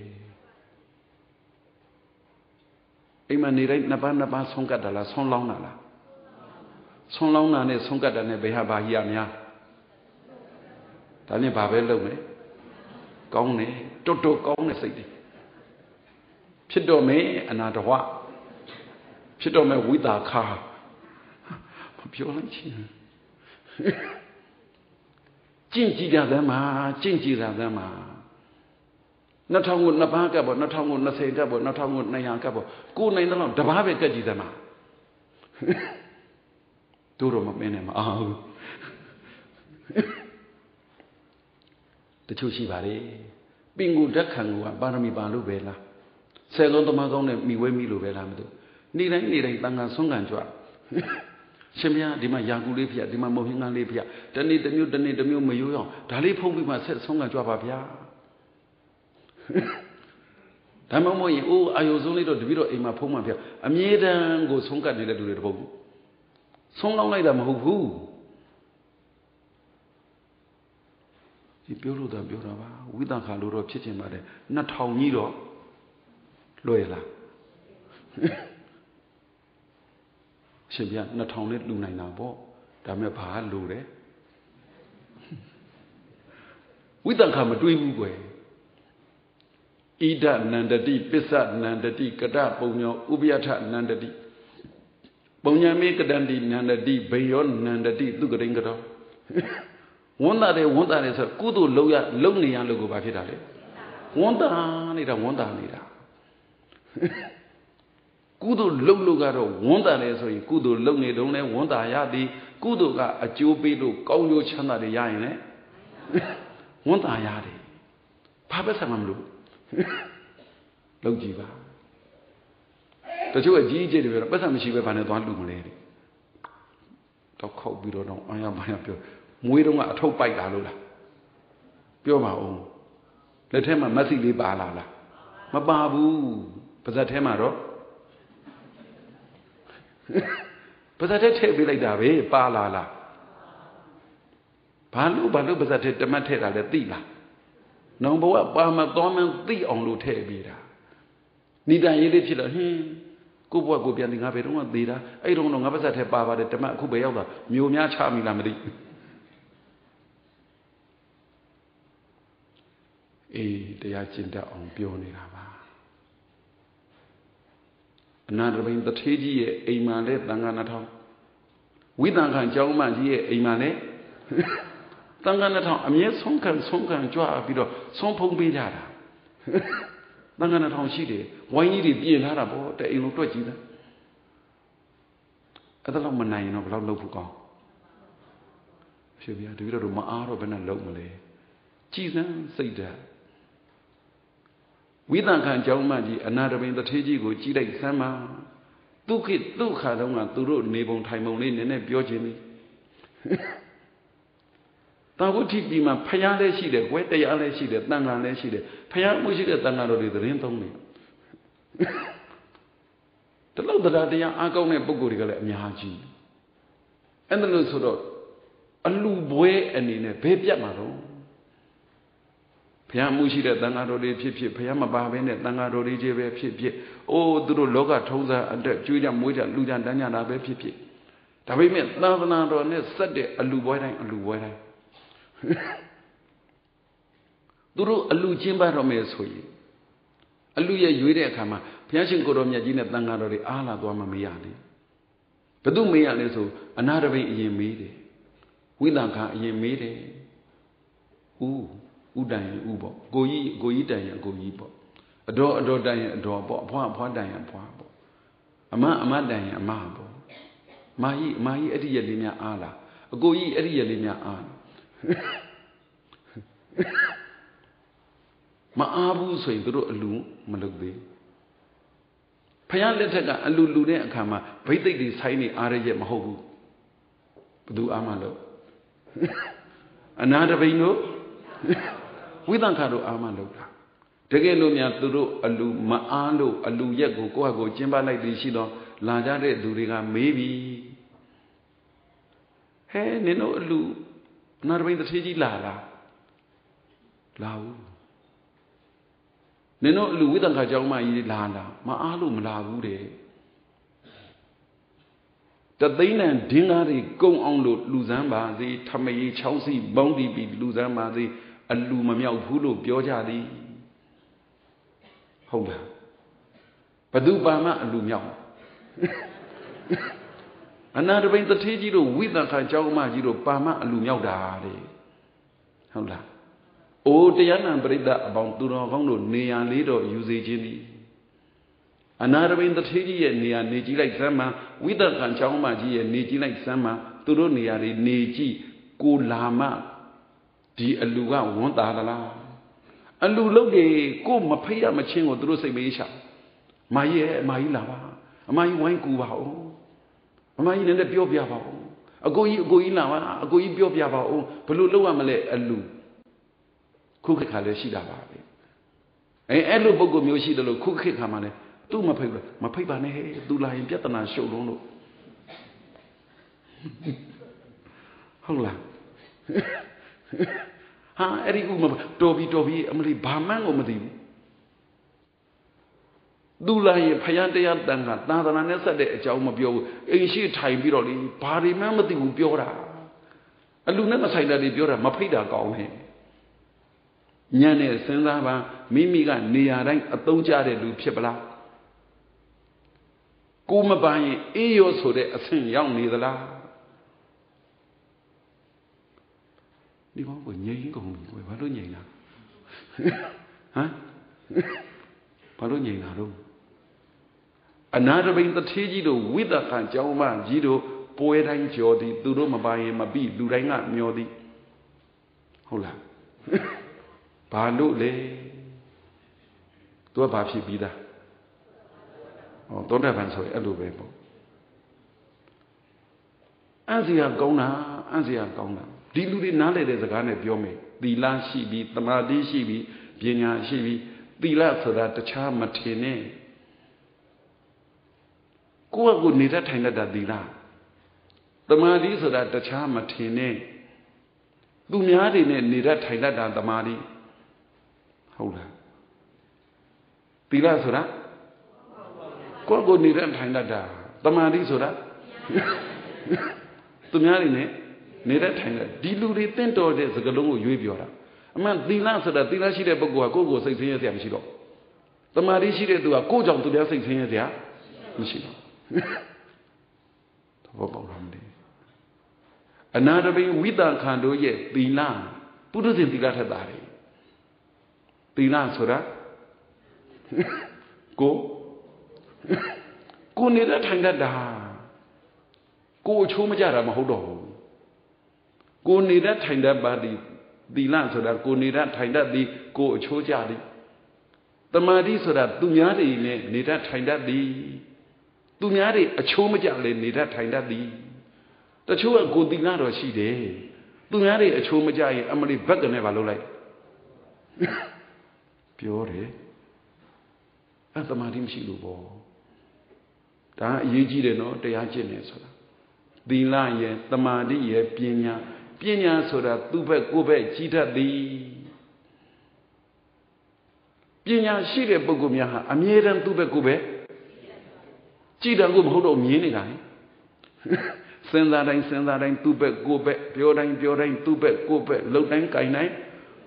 အိမ်မှာနေတိုင်းနှစ်ပန်းနှစ်ပန်းဆုံးကတ်တာလားဆုံးလောင်းတာလားဆုံးလောင်းတာနဲ့ဆုံးကတ်တာနဲ့ဘယ်ဟာဘာကြီးရများဒါနဲ့ဘာပဲလုပ်မယ်ကောင်းတယ်တွတ်တွတ်ကောင်းတဲ့စိတ်တွေဖြစ်တော့မယ်အနာတဝဖြစ်တော့မယ်ဝိတာခါမပြောလိုက်ချင် ကျင့်ကြည့်ကြသမ်းမှာကျင့်ကြည့်ကြသမ်းမှာ2000ကို2ပန်းကပ်ပေါ့2000ကို20ကပ်ပေါ့2000ကို200ကပ်ပေါ့ကိုနိုင်တော့တပားပဲကပ်ကြည့်သမ်းမှာတို့တော့မမင်းနဲ့မအားဘူးတချို့ရှိပါလေပင်ကိုဓာတ်ခံကိုကပါရမီပါလို့ပဲလားဆယ်ကောင်းတမကောင်းနဲ့မိဝဲမိလို့ပဲလားမသိနေ့တိုင်းနေ့တိုင်းတန်ခါဆုံးခံကြွ ရှင်မဒီမှာယာကူလေးဖျက်ဒီမှာမုတ်ဟင်းကန်းလေးဖျက်တနေ့တစ်မျိုးတနေ့တစ်မျိုးမရိုးအောင်ဒါလေးဖုံးပြီးမှဆက်ဆုံးခံကြွပါဗျာဒါမှမဟုတ်ရင်အိုးအာယုဆုံးလေးတော့တပည့်တော်အိမ်မှာဖုံးမှဖျက်အမြဲတမ်းကိုဆုံးကတ်နေတဲ့လူတွေတပုတ်ဆုံးလောင်းလိုက်တာမဟုတ်ဘူးဒီပြောလို့တာပြောတာပါဝိသခါလို့တော့ဖြစ်ချင်ပါတယ်2000ကြီးတော့လွယ်လား ရှင်ပြ2000နဲ့လူနိုင်တာပေါ့ဒါမဲ့ဘာလို့တယ်ဝိသခါမတွေးဘူးကွယ်ဣဒနန္တတိပစ္စနန္တတိကတပုံညောဥပယထနန္တတိပုံညာမေကတန္တိနန္တတိဘေယောနန္တတိသူကရိင်ကတော့ဝန်တာတယ်ဝန်တာတယ်ဆိုကုသိုလ်လုံးရလုံးနေရလို့ကိုဘာဖြစ်တာလဲဝန်တာနေတာဝန်တာနေတာ ကုသိုလ်လုံးလို့ကတော့ဝန်တာတယ်ဆိုရင်ကုသိုလ်လုံးနေတုံးလဲဝန်တာရသည်ကုသိုလ်ကအကျိုးပေးလို့ကောင်းကျိုးချမ်းသာတွေရရင်လေဝန်တာရတယ်ဘာပဲဆက်မှမလို့လုံးကြည့်ပါတချို့အကြီးအကျယ်တွေပြောပတ်စံမရှိပဲဘာနဲ့သွားလူမလဲတဲ့တော့ခောက်ပြီးတော့တော့အာရဘာရပြောမွေးတော့ကအထုပ်ပိုက်တာလို့လားပြောပါဦးလက်ထဲမှာမက်ဆီလေးပါလာလားမပါဘူးပါဇက်ထဲမှာတော့ ပါဇက်ထဲထည့်ပေးလိုက်တာပဲပါလာလားဘာလို့ဘာလို့ပါဇက်ထဲတမတ်ထည့်တာလဲသိလားနောင်ဘဝပါမတော်မှန်သိအောင်လို့ထည့်ပေးတာနိဒာရေးလေးဖြစ်တော့ဟင်းကိုဘဝကိုပြန်ဒီငါဘယ်တော့မှသေးတာအဲ့တော့ငါပါဇက်ထဲပါပါတယ်တမတ်အခုပဲရောက်တာမျိုးများချမိလားမသိဘူးအေးတရားကျင့်တတ်အောင်ပြောနေတာပါ အနာတပိန်တထေးကြီးရဲ့အိမ်မှာလဲတန်ခါနှထောင်ဝိသံခံကျောင်းမကြီးရဲ့အိမ်မှာလဲတန်ခါနှထောင်အမြဲဆုံးခံဆုံးခံကြွပြီးတော့ဆုံးဖုံးပေးကြတာတန်ခါနှထောင်ရှိတယ်ဝိုင်းကြီးတွေပြင်ထားတာပေါ့တဲ့အိမ်လုံးတွက်ကြည့်တာအဲ့ဒါတော့မနိုင်ရင်တော့ဘယ်လောက်လုပ်ဖို့ကောင်းဖြစ်ပြတပည့်တော်တို့မအားတော့ဘယ်နဲ့လုပ်မလဲကြည်စမ်းစိတ်ဓာတ် ဝိသံခံကြောင်းမကြီးအနာတပင်တထေးကြီးကိုကြည်လိုက်စမ်းပါဒုက္ခိဒုက္ခတုံးကသူတို့နေပုံထိုင်ပုံလေးနည်းနည်းပြောခြင်းလေးတာဝဋ္ဌိပြည်မှာဖျားလည်းရှိတယ်ကွယ်တရားလည်းရှိတယ်တန်ခါလည်းရှိတယ်ဖျားမှုရှိတဲ့တန်ခါတော်တွေသတင်းသုံးနေတလောက်တရားတရားအားကောင်းတဲ့ပုဂ္ဂိုလ်တွေကလည်းအများကြီးအဲ့ဒါလို့ဆိုတော့အလူပွဲအနေနဲ့ဘယ်ပြတ်မှာတော့ ဘုရားမှုရှိတဲ့တန်ဃာတော်တွေဖြစ်ဖြစ်ဘုရားမပါဘဲနဲ့တန်ဃာတော်တွေကြီးပဲဖြစ်ဖြစ်အိုးသူတို့လောကထုံးစံအတွက်ကျွေးကြမွေးကြလူကြတန်းကြတာပဲဖြစ်ဖြစ်ဒါပေမဲ့သာသနာတော်နဲ့ဆက်တဲ့အလူပွဲတိုင်းအလူပွဲတိုင်းသူတို့အလူချင်းပါတော့မယ်ဆိုရင်အလူရဲ့ရွေးတဲ့အခါမှာဘုရားရှင်ကိုတော်မြတ်ကြီးနဲ့တန်ဃာတော်တွေအားလာသွားမှမရလေဘသူမေးရလဲဆိုအနာတပိန်အရင်မေးတယ်ဝိသံခါအရင်မေးတယ်ဦး ဥတိုင်ရင်ဥပေါ့ကိုကြီးကိုကြီးတိုင်ရင်ကိုကြီးပေါ့အတော်အတော်တိုင်ရင်အတော်ပေါ့အဖွားအဖွားတိုင်ရင်အဖွားပေါ့အမအမတိုင်ရင်အမပေါ့မာကြီးမာကြီးအဲ့ဒီရက်လေးများအားလားအကိုကြီးအဲ့ဒီရက်လေးများအားမအားဘူးဆိုရင်သူတို့အလူမလုပ်သေးဖယားလက်ထက်ကအလူလူတဲ့အခါမှာဗိသိက်တွေဆိုင်နေအားရရဲ့မဟုတ်ဘူးဘသူအားမလို့အနာတပိန်တို့ ဝိသံခါတို့အာမလုပ်တာတကယ်လို့များသူတို့အလူမအားလို့အလူရက်ကိုကိုယ့်ဟာကိုကျင်းပလိုက်ပြီးရှိတော့လာကြတဲ့သူတွေကမေးပြီဟဲနင်တို့အလူအနာတပိန်တထေးကြီးလာလားလာဘူးနင်တို့အလူဝိသံခါကြောင်းမကြီးလာလားမအားလို့မလာဘူးတဲ့တသိန်းတန်ဒင်းကားတွေကုံအောင်လို့လူစမ်းပါစေထမရေချောင်းစီပေါင်းတည်ပြီးလူစမ်းပါစေ အလူမမြောက်ဘူးလို့ပြောကြသည်ဟုတ်လားဘသူပါမအလူမြောက်အနာတပိန်တထေးကြီးတို့ဝိသခါเจ้าမကြီးတို့ပါမအလူမြောက်တာတဲ့ဟုတ်လားအိုတရားနာပရိသတ်အပေါင်းသူတော်ကောင်းတို့နေရလေးတော်ယူစေခြင်းသည်အနာရဘိန်တထေးကြီးရဲ့နေရာနေကြည့်လိုက်စမ်းမှဝိသကံချောင်းမကြီးရဲ့နေကြည့်လိုက်စမ်းမှသူတို့နေရာတွေနေကြည့်ကိုလာမ ဒီအလူကဝန်တာသလားအလူလုတ်တွေကိုမဖိတ်ရမချင်းကိုသူတို့စိတ်မေးရှာမာကြီးရဲ့အမကြီးလာပါအမကြီးဝိုင်းကူပါဦးအမကြီးလည်းပြောပြပါဦးအကိုကြီးအကိုကြီးလာပါအကိုကြီးပြောပြပါဦးဘယ်လိုလုပ်ရမလဲအလူခုခေတ်ခါလည်းရှိတာပါပဲအဲအဲ့လိုပုံကမျိုးရှိတယ်လို့ခုခေတ်ခါမှလည်းသူ့မဖိတ်ဘူးမဖိတ်ပါနဲ့ဟဲ့သူလာရင်ပြဿနာရှုပ်လုံးလို့ဟုတ်လား ဟာအဲ့ဒီကူမတော်ပြီတော်ပြီအမလီဘာမှန်းကိုမသိဘူးသူလာရင်ဖယားတရားတန်ခါသာသနာနဲ့ဆက်တဲ့အကြောင်းမပြောဘူးအိမ်ရှိထိုင်ပြီးတော့လေဘာတွေမှမသိဘူးပြောတာအလူနဲ့မဆိုင်တာတွေပြောတာမဖိတ်တာကောင်းတယ်ညံ့နဲ့စဉ်းစားပါမိမိကနေရာတိုင်းအသုံးကျတဲ့လူဖြစ်ပလားကိုမပန်းရင်အေးရောဆိုတဲ့အဆင့်ရောက်နေသလား ဒီကောင်ကငြိမ်ကုန်ပြီကွယ်ဘာလို့ငြိမ်တာဟမ်ဘာလို့ငြိမ်တာတော့အနာတပိန်တထေးကြီးတို့ဝိသကံကြောင်းမကြီးတို့ပွဲတိုင်းကြော်သည်သူတို့မပါရင်မပြီးလူတိုင်းကမျောသည်ဟုတ်လားဘာလို့လဲသူကဘာဖြစ်ပြီးသားဟောသောတာပန်ဆိုရင်အဲ့လိုပဲပေါ့အံ့စီရကောင်းတာအံ့စီရကောင်းတာ ဒီလူတွေနားလည်တဲ့စကားနဲ့ပြောမယ်သီလရှိပြီးတမာတိရှိပြီးပညာရှိပြီးသီလဆိုတာတခြားမထင်နဲ့ကိုယ့်အကူနေတတ်ထိုင်တတ်တာသီလတမာတိဆိုတာတခြားမထင်နဲ့သူများတွေနဲ့နေတတ်ထိုင်တတ်တာတမာတိဟုတ်လားသီလဆိုတာကိုယ့်ကိုနေတတ်ထိုင်တတ်တာတမာတိဆိုတာသူများတွေနဲ့ နေတတ်ထိုင်တတ်ဒီလူတွေတင့်တော်တဲ့စကားလုံးကိုရွေးပြောတာအမှန်သီလဆိုတာသီလရှိတဲ့ပုဂ္ဂိုလ်ကကိုယ့်ကိုစိတ်ဆင်းရဲစရာမရှိတော့တမာတိရှိတဲ့သူကကိုယ့်ကြောင့်သူများစိတ်ဆင်းရဲစရာမရှိတော့သဘောပေါက်လားမသိအနာတပိဝိတံခန္တို့ရဲ့သီလပုထုဇဉ်သီလထက်တာတယ်သီလဆိုတာကိုကိုနေတဲ့ထိုင်တတ်တာကိုအချိုးမကြတာမဟုတ်တော့ဘူး ကိုနေတဲ့ထိုင်တတ်ပါသည်သီလဆိုတာကိုနေတဲ့ထိုင်တတ်သည်ကိုအချိုးကြသည်တမာတိဆိုတာသူများတွေနဲ့နေတတ်ထိုင်တတ်သည်သူများတွေအချိုးမကြလေနေတတ်ထိုင်တတ်သည်တချို့ကကိုသီလတော်ရှိတယ်သူများတွေအချိုးမကြရင်အမလီဘက်ကနေပါလို့လိုက်ပြောတယ်အဲတမာတိမရှိလို့ပေါ့ဒါအရေးကြီးတယ်နော်တရားကျင့်နေဆိုတာသီလရဲ့တမာတိရဲ့ပညာ ပညာဆိုတာသူ့ဘက်ကိုယ့်ဘက်ကြီးတတ်သည်ပညာရှိတဲ့ပုဂ္ဂိုလ်များဟာအမြဲတမ်းသူ့ဘက်ကိုယ့်ဘက်ကြည်တယ်ကိုမဟုတ်တော့မြင်နေတာလေစဉ်းစားတိုင်းစဉ်းစားတိုင်းသူ့ဘက်ကိုယ့်ဘက်ပြောတိုင်းပြောတိုင်းသူ့ဘက်ကိုယ့်ဘက်လှုပ်တိုင်းကြိုင်တိုင်း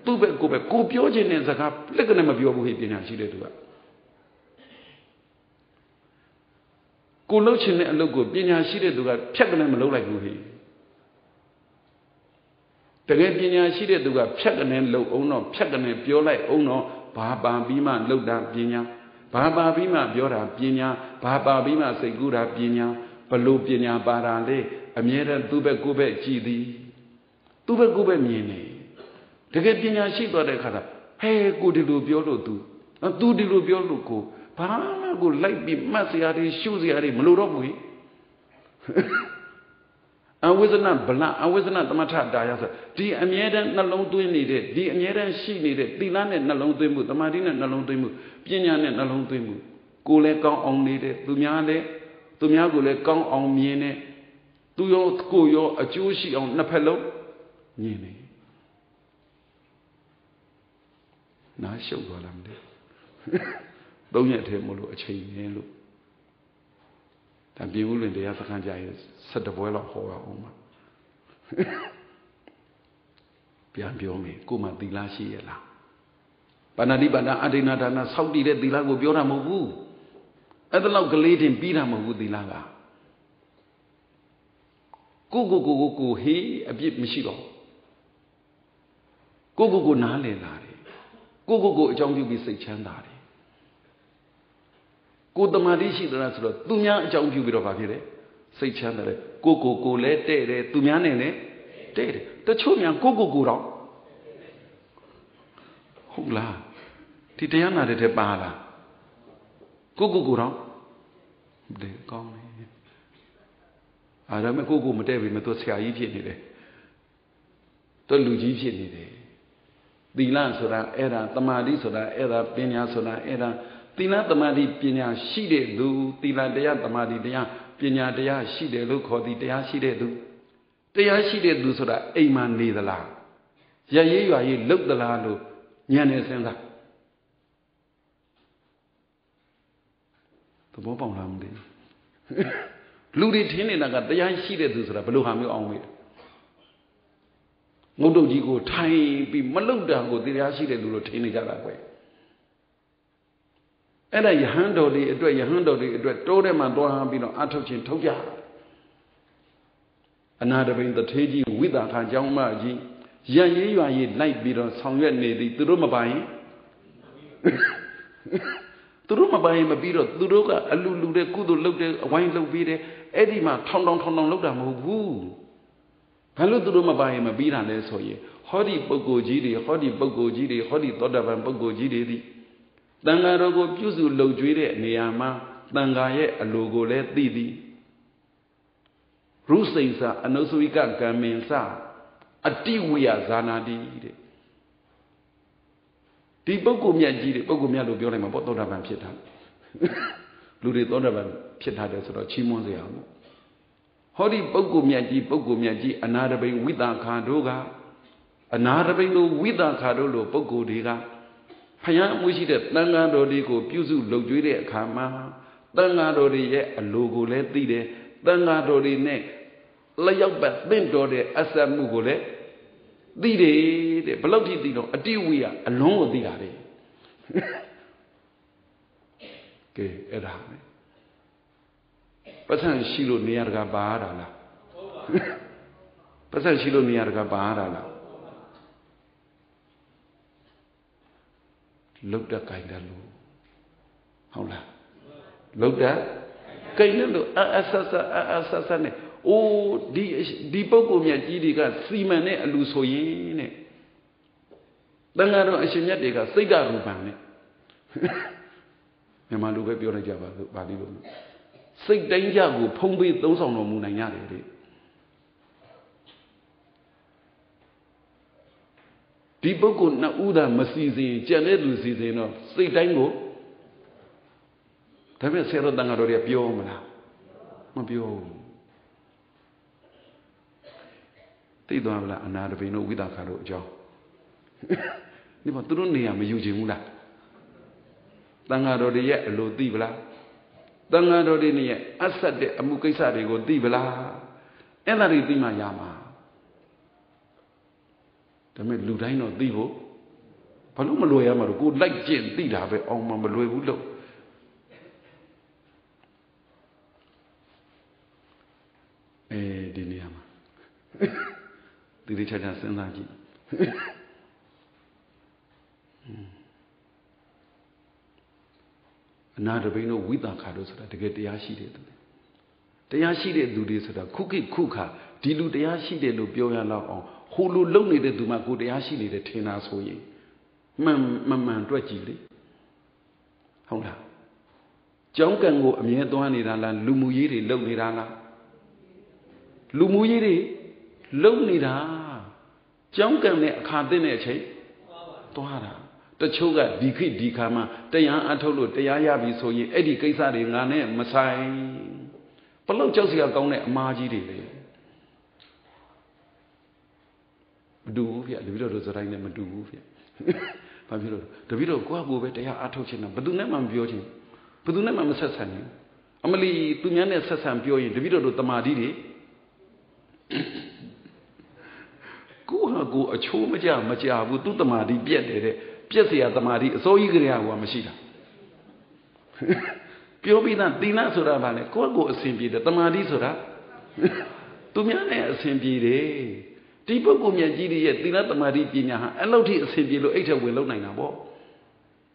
သူ့ဘက်ကိုယ့်ဘက်ကိုပြောခြင်းတဲ့စကားလက်ကနဲ့မပြောဘူးဟိပညာရှိတဲ့သူကကိုလှုပ်ခြင်းတဲ့အလုပ်ကိုပညာရှိတဲ့သူကဖြတ်ကနေမလုပ်လိုက်ဘူးဟိ တကယ်ပညာရှိတဲ့သူကဖြတ်ကနေလှုပ်အောင်တော့ဖြတ်ကနေပြောလိုက်အောင်တော့ဘာပါပြီးမှလှုပ်တာပညာဘာပါပြီးမှပြောတာပညာဘာပါပြီးမှစိတ်ကူးတာပညာဘလို့ပညာပါတာလေအမြဲတမ်းသူ့ဘက်ကိုယ့်ဘက်ကြည်သည်သူပဲကိုပဲမြင်နေတကယ်ပညာရှိသွားတဲ့အခါကျဟဲကိုဒီလိုပြောလို့ तू နော် तू ဒီလိုပြောလို့ကိုဘာမှကိုလိုက်ပြီးမှတ်စရာတွေရှုစရာတွေမလိုတော့ဘူး အဝိဇ္ဇနာဗလအဝိဇ္ဇနာသမထတာယဆိုဒီအမြဲတမ်းနှလုံးသွင်းနေတဲ့ဒီအမြဲတမ်းရှိနေတဲ့သီလနဲ့နှလုံးသွင်းမှုတမာတိနဲ့နှလုံးသွင်းမှုပညာနဲ့နှလုံးသွင်းမှုကိုယ်လည်းကောင်းအောင်နေတဲ့သူများလည်းသူများကိုလည်းကောင်းအောင်မြင်နေသူရောကိုရောအကျိုးရှိအောင်နှစ်ဖက်လုံးမြင်နေနားရှုပ်သွားလားမသိသုံးရက်ထဲမလို့အချိန်နည်းလို့ ဒါပြင်ဦးလွင်တရားစခန်းကြရင်7ပွဲလောက်ဟောရအောင်ပါပြန်ပြောမယ်ကိုမှသီလရှိရလားပါဏာတိပါဒအဋ္ဌိနာဒါနစောက်တည်တဲ့သီလကိုပြောတာမဟုတ်ဘူးအဲ့ဒါလောက်ကလေးတင်ပြီးတာမဟုတ်ဘူးသီလကကိုကိုကိုကိုကိုဟေးအပြစ်မရှိတော့ကိုကိုကိုနားလည်လာတယ်ကိုကိုကိုအကြောင်းပြုပြီးစိတ်ချမ်းသာတယ် ကိုတမာတိရှိသလားဆိုတော့သူများအကြောင်းပြုပြီးတော့ဗာဖြစ်တယ်စိတ်ချမ်းသာတယ်ကိုကိုကိုလည်းတဲ့တယ်သူများနဲ့လည်းတဲ့တယ်တချို့များကိုကိုကိုတော့ဟုတ်လားဒီတရားနာတဲ့ထဲပါလားကိုကိုကိုတော့ဒီကောင်းတယ်အားဒါမဲ့ကိုကိုမတဲ့ပြီမသူဆရာကြီးဖြစ်နေတယ်သူလူကြီးဖြစ်နေတယ်သီလဆိုတာအဲ့ဒါတမာတိဆိုတာအဲ့ဒါပညာဆိုတာအဲ့ဒါ သီလတမာတိပညာရှိတဲ့လူသီလတရားတမာတိတရားပညာတရားရှိတယ်လို့ခေါ်သည်တရားရှိတဲ့သူတရားရှိတဲ့သူဆိုတာအိမ်မှာနေသလားရရေးရွာရေးလုတ်သလားလို့ညံနေစဉ်းစားသဘောပေါက်လားမသိလူတွေထင်းနေတာကတရားရှိတဲ့သူဆိုတာဘယ်လိုဟာမျိုးအောင်မေးငုတ်တုတ်ကြီးကိုထိုင်ပြီးမလုတ်တာကိုတရားရှိတဲ့လူလိုထင်းနေကြတာကွယ် အဲ့ဒါယဟန်တော်လေးအတွက်ယဟန်တော်လေးအတွက်တိုးထဲမှာသွားပြီးတော့အထုတ်ချင်းထုတ်ကြအနာတပိန်တထေးကြီးဝိတာခာကျောင်းမကြီးရန်ရေးရွာရေးလိုက်ပြီးတော့ဆောင်ရွက်နေသည်သူတို့မပိုင်သူတို့မပိုင်မပြီးတော့သူတို့ကအလူလူတဲ့ကုသိုလ်လုပ်တဲ့အဝိုင်းလုပ်ပြီးတဲ့အဲ့ဒီမှာထောင်ထောင်ထောင်ထောင်လုပ်တာမဟုတ်ဘူးဘာလို့သူတို့မပိုင်မပြီးတာလဲဆိုရင်ဟောဒီပုဂ္ဂိုလ်ကြီးတွေဟောဒီပုဂ္ဂိုလ်ကြီးတွေဟောဒီသောတာပန်ပုဂ္ဂိုလ်ကြီးတွေဒီ တန်ဃာတော်ကိုပြုစုလှုပ်ကြွေးတဲ့နေရာမှာတန်ဃာရဲ့အလိုကိုလည်းသိသည်ရုစိန်စာအနုစဝိကကံမင်စအတိဝိယဇာနာတိတဲ့ဒီပုဂ္ဂိုလ်မြတ်ကြီးတွေပုဂ္ဂိုလ်မြတ်လို့ပြောလိုက်မှာပေါ့သောတာပန်ဖြစ်တာလူတွေသောတာပန်ဖြစ်တာတယ်ဆိုတော့ချီးမွမ်းစရာမို့ဟောဒီပုဂ္ဂိုလ်မြတ်ကြီးပုဂ္ဂိုလ်မြတ်ကြီးအနာတပိဝိတာခါတို့ကအနာတပိတို့ဝိတာခါတို့လို့ပုဂ္ဂိုလ်တွေက ဖယားအမှုရှိတဲ့တန်ဃာတော်တွေကိုပြုစုလုပ်ကြွေးတဲ့အခါမှာတန်ဃာတော်တွေရဲ့အလိုကိုလည်းသိတယ်တန်ဃာတော်တွေနဲ့လျောက်ပတ်သင့်တော်တဲ့အဆက်မှုကိုလည်းသိတယ်တဲ့ဘလောက်ထိသိတော့အတိဝိယအလုံးကိုသိတာလေကဲအဲ့ဒါပဲပတ်စံရှိလို့နေရာတကာပါရတာလားပတ်စံရှိလို့နေရာတကာပါရတာလား လုတ်တက်ကြိုင်တယ်လို့ဟုတ်လားလုတ်တက်ကြိုင်တယ်လို့အအဆဆအအဆဆနဲ့အိုးဒီဒီပုဂ္ဂိုလ်မြတ်ကြီးတွေကစီမံတဲ့အလူဆိုရင်တဲ့တန်ဃာတော်အရှင်မြတ်တွေကစိတ်ဓာတ်ရူပံနဲ့မြန်မာလူပဲပြောလိုက်ကြပါလို့ပါဠိလိုစိတ်တိုင်းကြကိုဖုံးပေးသုံးဆောင်တော်မူနိုင်ရတယ်တဲ့ ဒီပုဂ္ဂိုလ်နှစ်ဦးသာမစီစဉ်ကြံတဲ့လူစီစဉ်တော့စိတ်တိုင်းကိုဒါပေမဲ့ဆရာတော်တန်ဃာတော်တွေကပြောမလားမပြောဘူးသိသွားမလားအနာတပိန်တို့ဝိသခါတို့အကြောင်းဒီမှာသူတို့နေရာမယူချင်ဘူးလားတန်ဃာတော်တွေရဲ့အလိုသိပလားတန်ဃာတော်တွေရဲ့အဆက်တဲ့အမှုကိစ္စတွေကိုသိပလားအဲ့ဒါတွေသိမှရမှာ ဒါပေမဲ့လူတိုင်းတော့သိဖို့ဘာလို့မလွယ်ရမှာတော့ကိုလိုက်ကျင့်သိတာပဲအောင်မမလွယ်ဘူးလို့အဲဒီနေရာမှာဒီလေးချာချာစဉ်းစားကြည့်အနာတပိန်တို့ဝိသခါတို့ဆိုတာတကယ်တရားရှိတဲ့သူတရားရှိတဲ့သူတွေဆိုတာခုခိခုခါဒီလူတရားရှိတယ်လို့ပြောရတော့အောင် ဟိုလိုလုံနေတဲ့သူမှကိုတရားရှိနေတယ်ထင်တာဆိုရင်မှန်မှန်မှန်တွက်ကြည့်လေဟုတ်လားကြောင်းကံကိုအမြဲသွားနေတာလားလူမှုရေးတွေလုပ်နေတာလားလူမှုရေးတွေလုပ်နေတာကြောင်းကံနဲ့အခါသိတဲ့အချိန်သွားတာတချို့ကဒီခိဒီခါမှာတရားအထုတ်လို့တရားရပြီဆိုရင်အဲ့ဒီကိစ္စတွေငါနဲ့မဆိုင်ဘလို့ကြောက်စရာကောင်းတဲ့အမားကြီးတွေလေ မတူဘူးဗျတပည့်တော်တို့စတိုင်းနဲ့မတူဘူးဗျဘာဖြစ်လို့တပည့်တော်ကိုယ့်ကိုယ်ပဲတရားအထုတ်ချင်တာဘယ်သူနဲ့မှမပြောချင်ဘယ်သူနဲ့မှမဆက်ဆံဘူးအမလီသူများနဲ့ဆက်ဆံပြောရင်တပည့်တော်တို့တမာတိတွေကိုဟာကိုအချိုးမကြမကြဘူးသူတမာတိပြက်တယ်တဲ့ပြက်เสียတမာတိအစိုးရကလေးကမရှိတာပြောပြီးသားတိနာဆိုတာဗာလေကိုယ့်ကိုအစဉ်ပြေတယ်တမာတိဆိုတာသူများနဲ့အစဉ်ပြေတယ် ဒီပုဂ္ဂိုလ်မြတ်ကြီးရဲ့သီလတမာတိပညာဟာအဲ့လောက်ထိအစဉ်ပြေလို့အိတ်ထက်ဝင်လုံနိုင်တာပေါ့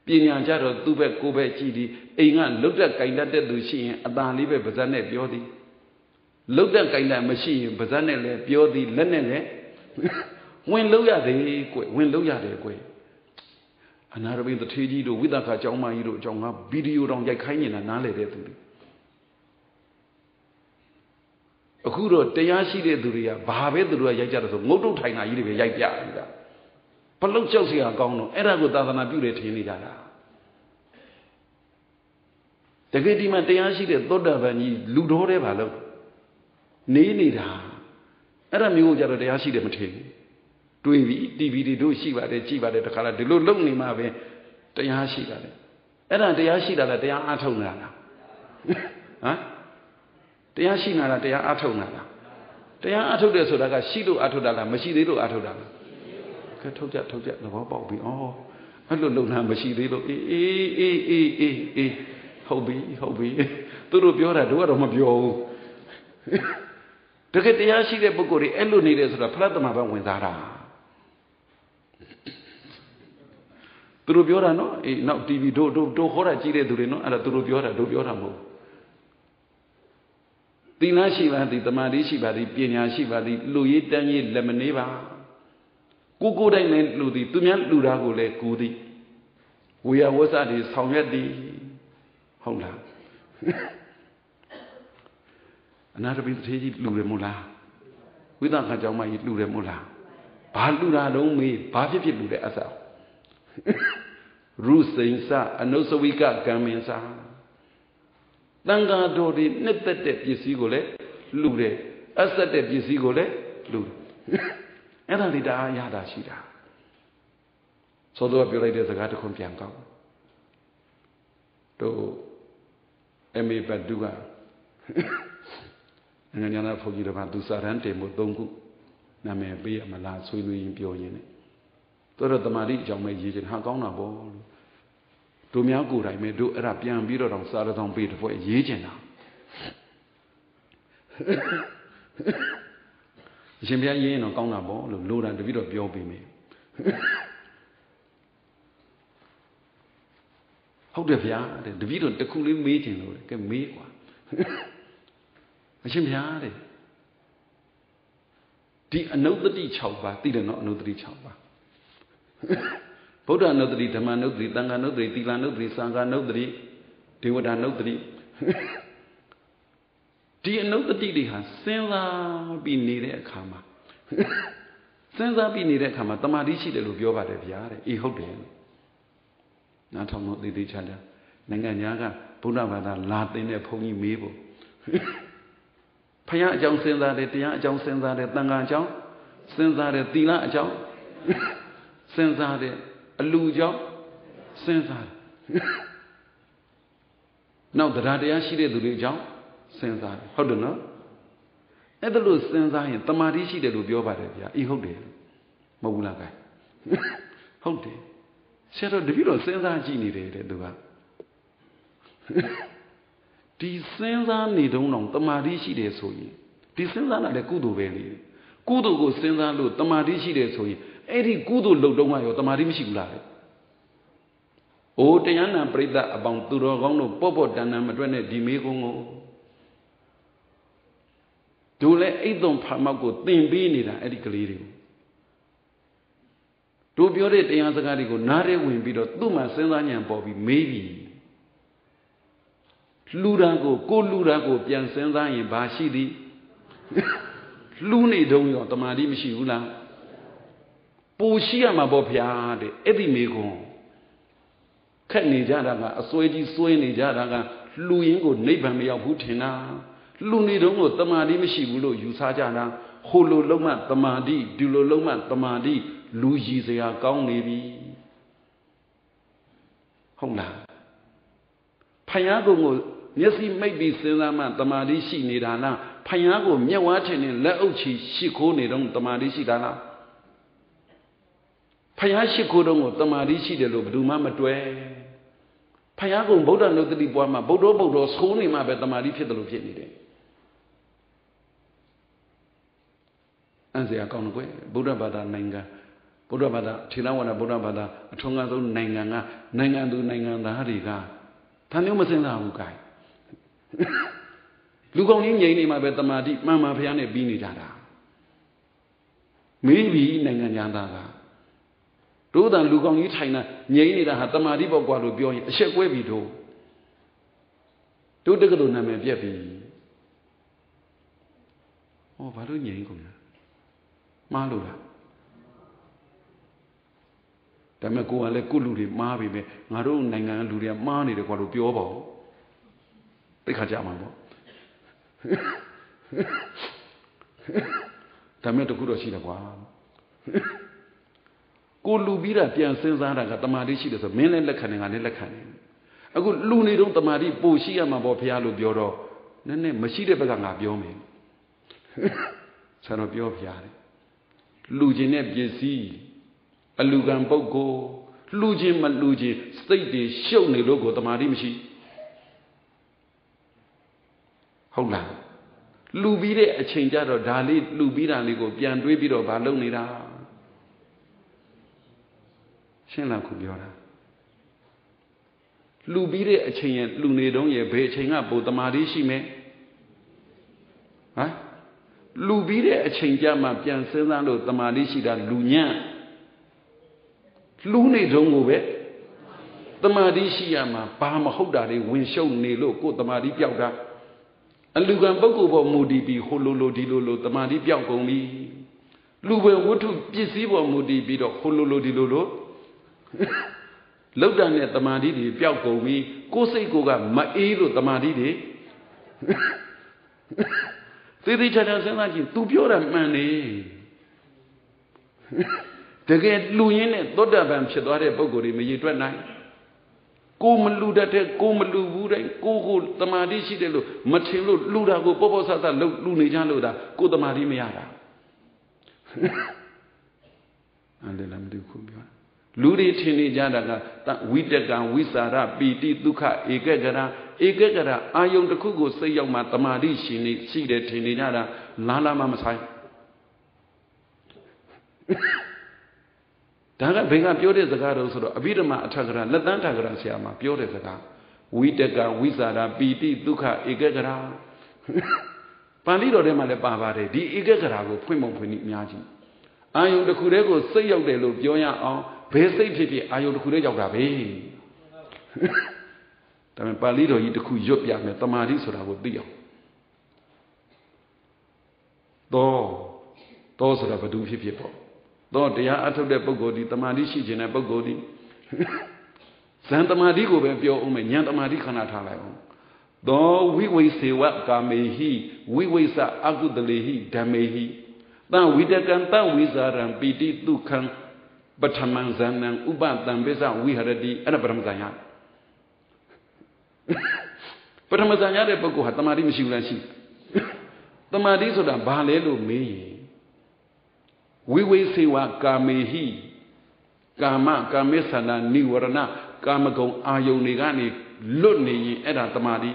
ပညာကြတော့သူ့ဘက်ကိုယ်ဘက်ကြည့်သည်အိမ်ကလုတ်တက်ကင်တတ်တဲ့သူရှိရင်အตาလေးပဲပါဇက်နဲ့ပြောသည်လုတ်တက်ကင်တတ်မရှိရင်ပါဇက်နဲ့လည်းပြောသည်လက်နဲ့လည်းဝင်လို့ရတယ်ကွဝင်လို့ရတယ်ကွအနာရဘိတထေကြီးတို့ဝိသခအကြောင်းမကြီးတို့အကြောင်းကဗီဒီယိုတောင်ရိုက်ခိုင်းနေတာနားလေတဲ့သူတွေ အခုတော့တရားရှိတဲ့သူတွေကဘာပဲသူတို့ကရိုက်ကြတယ်ဆိုငုတ်တုတ်ထိုင်တာကြီးတွေပဲရိုက်ပြနေတာဘလုတ်ကြောက်စရာကောင်းတော့အဲ့ဒါကိုသာသနာပြုတယ်ထင်နေကြတာတကယ်ဒီမှာတရားရှိတဲ့သောတာပန်ကြီးလူတော်တဲ့ဘာလို့နေနေတာအဲ့ဒါမျိုးကြတော့တရားရှိတယ်မထင်ဘူးတွေးပြီး TV တွေတို့ရှိပါတယ်ကြည်ပါတယ်တခါလားဒီလိုလုံနေမှပဲတရားရှိတာလေအဲ့ဒါတရားရှိတာလားတရားအားထုတ်နေတာလားဟမ် တရားရှိနာလားတရားအားထုတ်နာလားတရားအားထုတ်တယ်ဆိုတာကရှိလို့အားထုတ်တာလားမရှိသေးလို့အားထုတ်တာလားကဲထုတ်ကြထုတ်ကြသဘောပေါက်ပြီဩအဲ့လိုလုံနာမရှိသေးလို့အေးအေးအေးအေးအေးအေးဟုတ်ပြီဟုတ်ပြီသူတို့ပြောတာတို့ကတော့မပြောဘူးတကယ်တရားရှိတဲ့ပုဂ္ဂိုလ်တွေအဲ့လိုနေတယ်ဆိုတာဖရတ်တမဘဝင်စားတာသူတို့ပြောတာနော်အေးနောက် TV တို့တို့တို့ခေါ်တာကြည့်တဲ့သူတွေနော်အဲ့ဒါသူတို့ပြောတာတို့ပြောတာမဟုတ် သီလရှိပါသည်တမာတိရှိပါသည်ပညာရှိပါသည်လူရေးတန်းရေးလက်မနေပါကိုကိုတိုင်းလည်းလူသည်သူများလူတာကိုလည်းကူသည်ဝေယဝဆတွေဆောင်ရွက်သည်ဟုတ်လားအနာတပိသေကြီးလူတယ်မို့လားဝိသခါကြောင့်မကြီးလူတယ်မို့လားဘာလူတာတော့မေးဘာဖြစ်ဖြစ်လူတယ်အဆောရုစိန်စအနုစဝိကကံမင်စာ တန်ဃာတော်ဒီနှစ်သက်တဲ့ပစ္စည်းကိုလည်းလှူတယ်အဆက်တဲ့ပစ္စည်းကိုလည်းလှူအဲ့ဒါလေးဒါရတာရှိတာသောတော်ပြောလိုက်တဲ့စကားတစ်ခုပြန်ကောက်တို့အမေဘတ်တူကငါညာနာဖုန်ကြီးတော်ကသူစာရန်တင်မှု၃ခုနာမည်ပေးရမလားဆွေးနွေးရင်ပြောရင်းနဲ့တော်တော်တမာတိအကြောင်းပဲရေးချင်ဟာကောင်းတာပေါ့လို့ တို့များကိုယ်တိုင်ပဲတို့အဲ့ဒါပြန်ပြီးတော့တောင်စားရဆောင်ပေးတဲ့ဘွဲ့ရေးကျင်တာအရှင်ဘုရားရေးရင်တော့ကောင်းတာပေါ့လို့လိုတာတပိတော့ပြောပေးမယ်ဟုတ်တယ်ဗျာတဲ့တပိတော့တစ်ခုလေးမေးကျင်လို့ကဲမေးကွာအရှင်ဘုရားတဲ့ဒီအနုတ္တိ6ပါးသိတယ်နော်အနုတ္တိ6ပါး ဗုဒ္ဓနုတ္တိဓမ္မနုတ္တိသံဃာနုတ္တိသီလနုတ္တိသံဃာနုတ္တိဒေဝတာနုတ္တိဒီအနုတ္တိတွေဟာစဉ်းစားပြီးနေတဲ့အခါမှာစဉ်းစားပြီးနေတဲ့အခါမှာတမာတိရှိတယ်လို့ပြောပါတယ်ဗျာတဲ့အေးဟုတ်တယ်နားထောင်လို့သိသိချာချာနိုင်ငံသားကဗုဒ္ဓဘာသာလာသင်တဲ့ဘုန်းကြီးမေးဖို့ဖခင်အကြောင်းစဉ်းစားတယ်တရားအကြောင်းစဉ်းစားတယ်တန်ခါအကြောင်းစဉ်းစားတယ်သီလအကြောင်းစဉ်းစားတယ် အလူကြောင့်စဉ်းစားတယ်နောက်တရားတရားရှိတဲ့သူတွေအကြောင်းစဉ်းစားတယ်ဟုတ်တယ်နော်အဲ့ဒါလို့စဉ်းစားရင်တမာတိရှိတယ်လို့ပြောပါတယ်ဗျာအေးဟုတ်တယ်မဟုတ်ဘူးလားကဲဟုတ်တယ်ဆရာတော်တပည့်တော်စဉ်းစားကြည့်နေတယ်တဲ့သူကဒီစဉ်းစားနေတုံးတော့တမာတိရှိတယ်ဆိုရင်ဒီစဉ်းစားတာလည်းကုသိုလ်ပဲလေကုသိုလ်ကိုစဉ်းစားလို့တမာတိရှိတယ်ဆိုရင် အဲ့ဒီကုသိုလ်လုပ်တုံးကရောတမာတိမရှိဘူးလားလေအိုးတရားနာပရိသတ်အပေါင်းသူတော်ကောင်းတို့ပေါ့ပေါ့တန်တန်မတွက်နဲ့ဒီမေးကုန်းကိုတို့လည်းအိတ်သွန်ဖာမောက်ကိုသင်ပေးနေတာအဲ့ဒီကလေးတွေကိုတို့ပြောတဲ့တရားစကားတွေကိုနားထဲဝင်ပြီးတော့သူ့မှာစဉ်းစားဉာဏ်ပေါ်ပြီးမေးပြီလှူတာကိုကိုလှူတာကိုပြန်စဉ်းစားရင်ဘာရှိသည်လှူနေတုံးရောတမာတိမရှိဘူးလား ပူရှိရမှာပေါ့ဗျာတဲ့အဲ့ဒီမေကွန်ခက်နေကြတာကအစွဲကြီးစွဲနေကြတာကလှူရင်းကိုနိဗ္ဗာန်မရောက်ဘူးထင်တာလှူနေတုံးကိုတမာတိမရှိဘူးလို့ယူဆကြတာဟိုလိုလုံးမတမာတိဒီလိုလုံးမတမာတိလူရည်စရာကောင်းနေပြီဟုတ်လားဖယားကုံကိုမျက်စိမိတ်ပြီးစဉ်းစားမှတမာတိရှိနေတာလားဖယားကိုမျက်ဝါးထင်နဲ့လက်အုပ်ချီရှိခိုးနေတော့တမာတိရှိတာလား ဖယားရှိခိုးတော့ကိုတမာတိရှိတယ်လို့ဘယ်သူမှမတွဲဖယားကုံဗုဒ္ဓနုတ္တိပွားမှာဗုဒ္ဓဗုဒ္ဓဆိုးနေမှပဲတမာတိဖြစ်တယ်လို့ဖြစ်နေတယ်အန်စရာကောင်းတယ်ကွယ်ဗုဒ္ဓဘာသာနိုင်ငံဗုဒ္ဓဘာသာထေရဝါဒဗုဒ္ဓဘာသာအထွန်းကားဆုံးနိုင်ငံကနိုင်ငံသူနိုင်ငံသားတွေကဒါမျိုးမစင်စားဘူးကြိုင်လူကောင်းကြီးငြိမ်နေမှာပဲတမာတိမှန်မှန်ဖះနဲ့ပြီးနေကြတာမေးပြီနိုင်ငံသားက တို့တန်လူကောင်းကြီးထိုင်တာငြိမ်နေတာဟာတမာတိပေါ့ကွာလို့ပြောရင်အဆက်ကွဲပြီတို့တို့တက္ကသိုလ်နာမည်ပြက်ပြီဟောဘာလို့ငြိမ်ကုန်လဲမှားလို့လားဒါပေမဲ့ကိုကလည်းကုလူတွေမှားပြီပဲငါတို့နိုင်ငံလူတွေကမှားနေတယ်ကွာလို့ပြောပါဦးသိခါကြမှာပေါ့ဒါမဲ့တခုတော့ရှိတယ်ကွာ ကိုလူပြီးတာပြန်စဉ်းစားတာကတမာတိရှိတယ်ဆိုမင်းလည်းလက်ခံနေငါလည်းလက်ခံနေအခုလူနေတော့တမာတိပို့ရှိရမှာပေါ့ဖះလို့ပြောတော့နည်းနည်းမရှိတဲ့ဘက်ကငါပြောမယ်ဆရာတော်ပြောဖះတယ်လူကျင်တဲ့ပစ္စည်းအလူကံပုဂ္ဂိုလ်လှူခြင်းမလှူခြင်းစိတ်တွေရှုပ်နေလို့ကိုတမာတိမရှိဟုတ်လားလှူပြီးတဲ့အချိန်ကျတော့ဒါလေးလှူပြီးတာလေးကိုပြန်တွေးပြီးတော့မလုပ်နေတာ ရှင်းလားခုပြောတာလှူပြီးတဲ့အချိန်ရဲ့လှူနေတော့ရဲ့ဘယ်အချိန်ကပိုတမာတိရှိမယ်ဟမ်လူပြီးတဲ့အချိန်ကြမှာပြန်စဉ်းစားလို့တမာတိရှိတာလူညံ့လူနေတုံးကိုပဲတမာတိရှိရမှာဘာမဟုတ်တာတွေဝင်ရှုံနေလို့ကိုယ်တမာတိပြောက်တာအလူကံပုဂ္ဂိုလ်ပေါ်မူတည်ပြီးဟိုလိုလိုဒီလိုလိုတမာတိပြောက်ကုန်ပြီလူပဲဝတ္ထုပစ္စည်းပေါ်မူတည်ပြီးတော့ဟိုလိုလိုဒီလိုလို လောက်တန်တဲ့တမာတိတွေပျောက်ကုန်ပြီကိုယ်စိတ်ကိုကမအေးလို့တမာတိတွေသေသေးချာချာစဉ်းစားကြည့် तू ပြောတာမှန်နေတကယ်လူရင်းနဲ့သောတာပန်ဖြစ်သွားတဲ့ပုံကိုယ်တွေမရည်တွက်နိုင်ကိုမလူတတ်တဲ့ကိုမလူဘူးတိုင်းကိုကိုတမာတိရှိတယ်လို့မထင်လို့လူတာကိုပေါ့ပေါ့ဆဆလှုပ်လူနေကြလို့တာကိုတမာတိမရတာအဲ့ဒါလည်းမသိဘူးပြော လူတွေထင်နေကြတာကဝိတကံဝိစာရပီတိဒုက္ခဧကဂရဧကဂရအာယုံတစ်ခုကိုစိတ်ရောက်မှတမာတိရှင်နေရှိတယ်ထင်နေကြတာလားလားမမဆိုင်ဒါကဘယ်ကပြောတဲ့စကားတော့ဆိုတော့အဘိဓမ္မာအထကရာလက်တန်းထကရာဆရာမပြောတဲ့စကားဝိတကဝိစာရပီတိဒုက္ခဧကဂရာပါဠိတော်ထဲမှာလည်းပါပါတယ်ဒီဧကဂရာကိုဖွင့်ပုံဖွင့်နည်းအများကြီးအာယုံတစ်ခုတည်းကိုစိတ်ရောက်တယ်လို့ပြောရအောင် ဘယ်စိတ်ဖြစ်ဖြစ်အာယုံတစ်ခုတည်းရောက်တာပဲဒါပေမဲ့ပါဠိတော်ကြီးတစ်ခုရွတ်ပြမယ်တမာတိဆိုတာကိုသိအောင်သောသောဆိုတာဘယ်သူဖြစ်ဖြစ်ပေါ့သောတရားအထုတ်တဲ့ပုဂ္ဂိုလ်ဒီတမာတိရှိခြင်းတဲ့ပုဂ္ဂိုလ်ဒီဇန်တမာတိကိုပဲပြောအောင်မယ်ဉာဏ်တမာတိခန္ဓာထားလိုက်အောင်သောဝိဝိစေဝကာမေဟိဝိဝိစအကုတလေဟိဓမ္မေဟိတံဝိတကံတံဝိဇာရံပိတိဒုက္ခံ ပထမံဇဏံဥပတံပိစဝိဟရတိအဲ့ဒါပထမဇဏ်ရပထမဇဏ်ရတဲ့ပုဂ္ဂိုလ်ဟာတမာတိမရှိဘူးလားရှိတမာတိဆိုတာဘာလဲလို့မေးရင်ဝိဝိစေဝကာမေဟိကာမကာမေသနာနိဝရဏကာမဂုဏ်အာယုန်တွေကနေလွတ်နေရင်အဲ့ဒါတမာတိ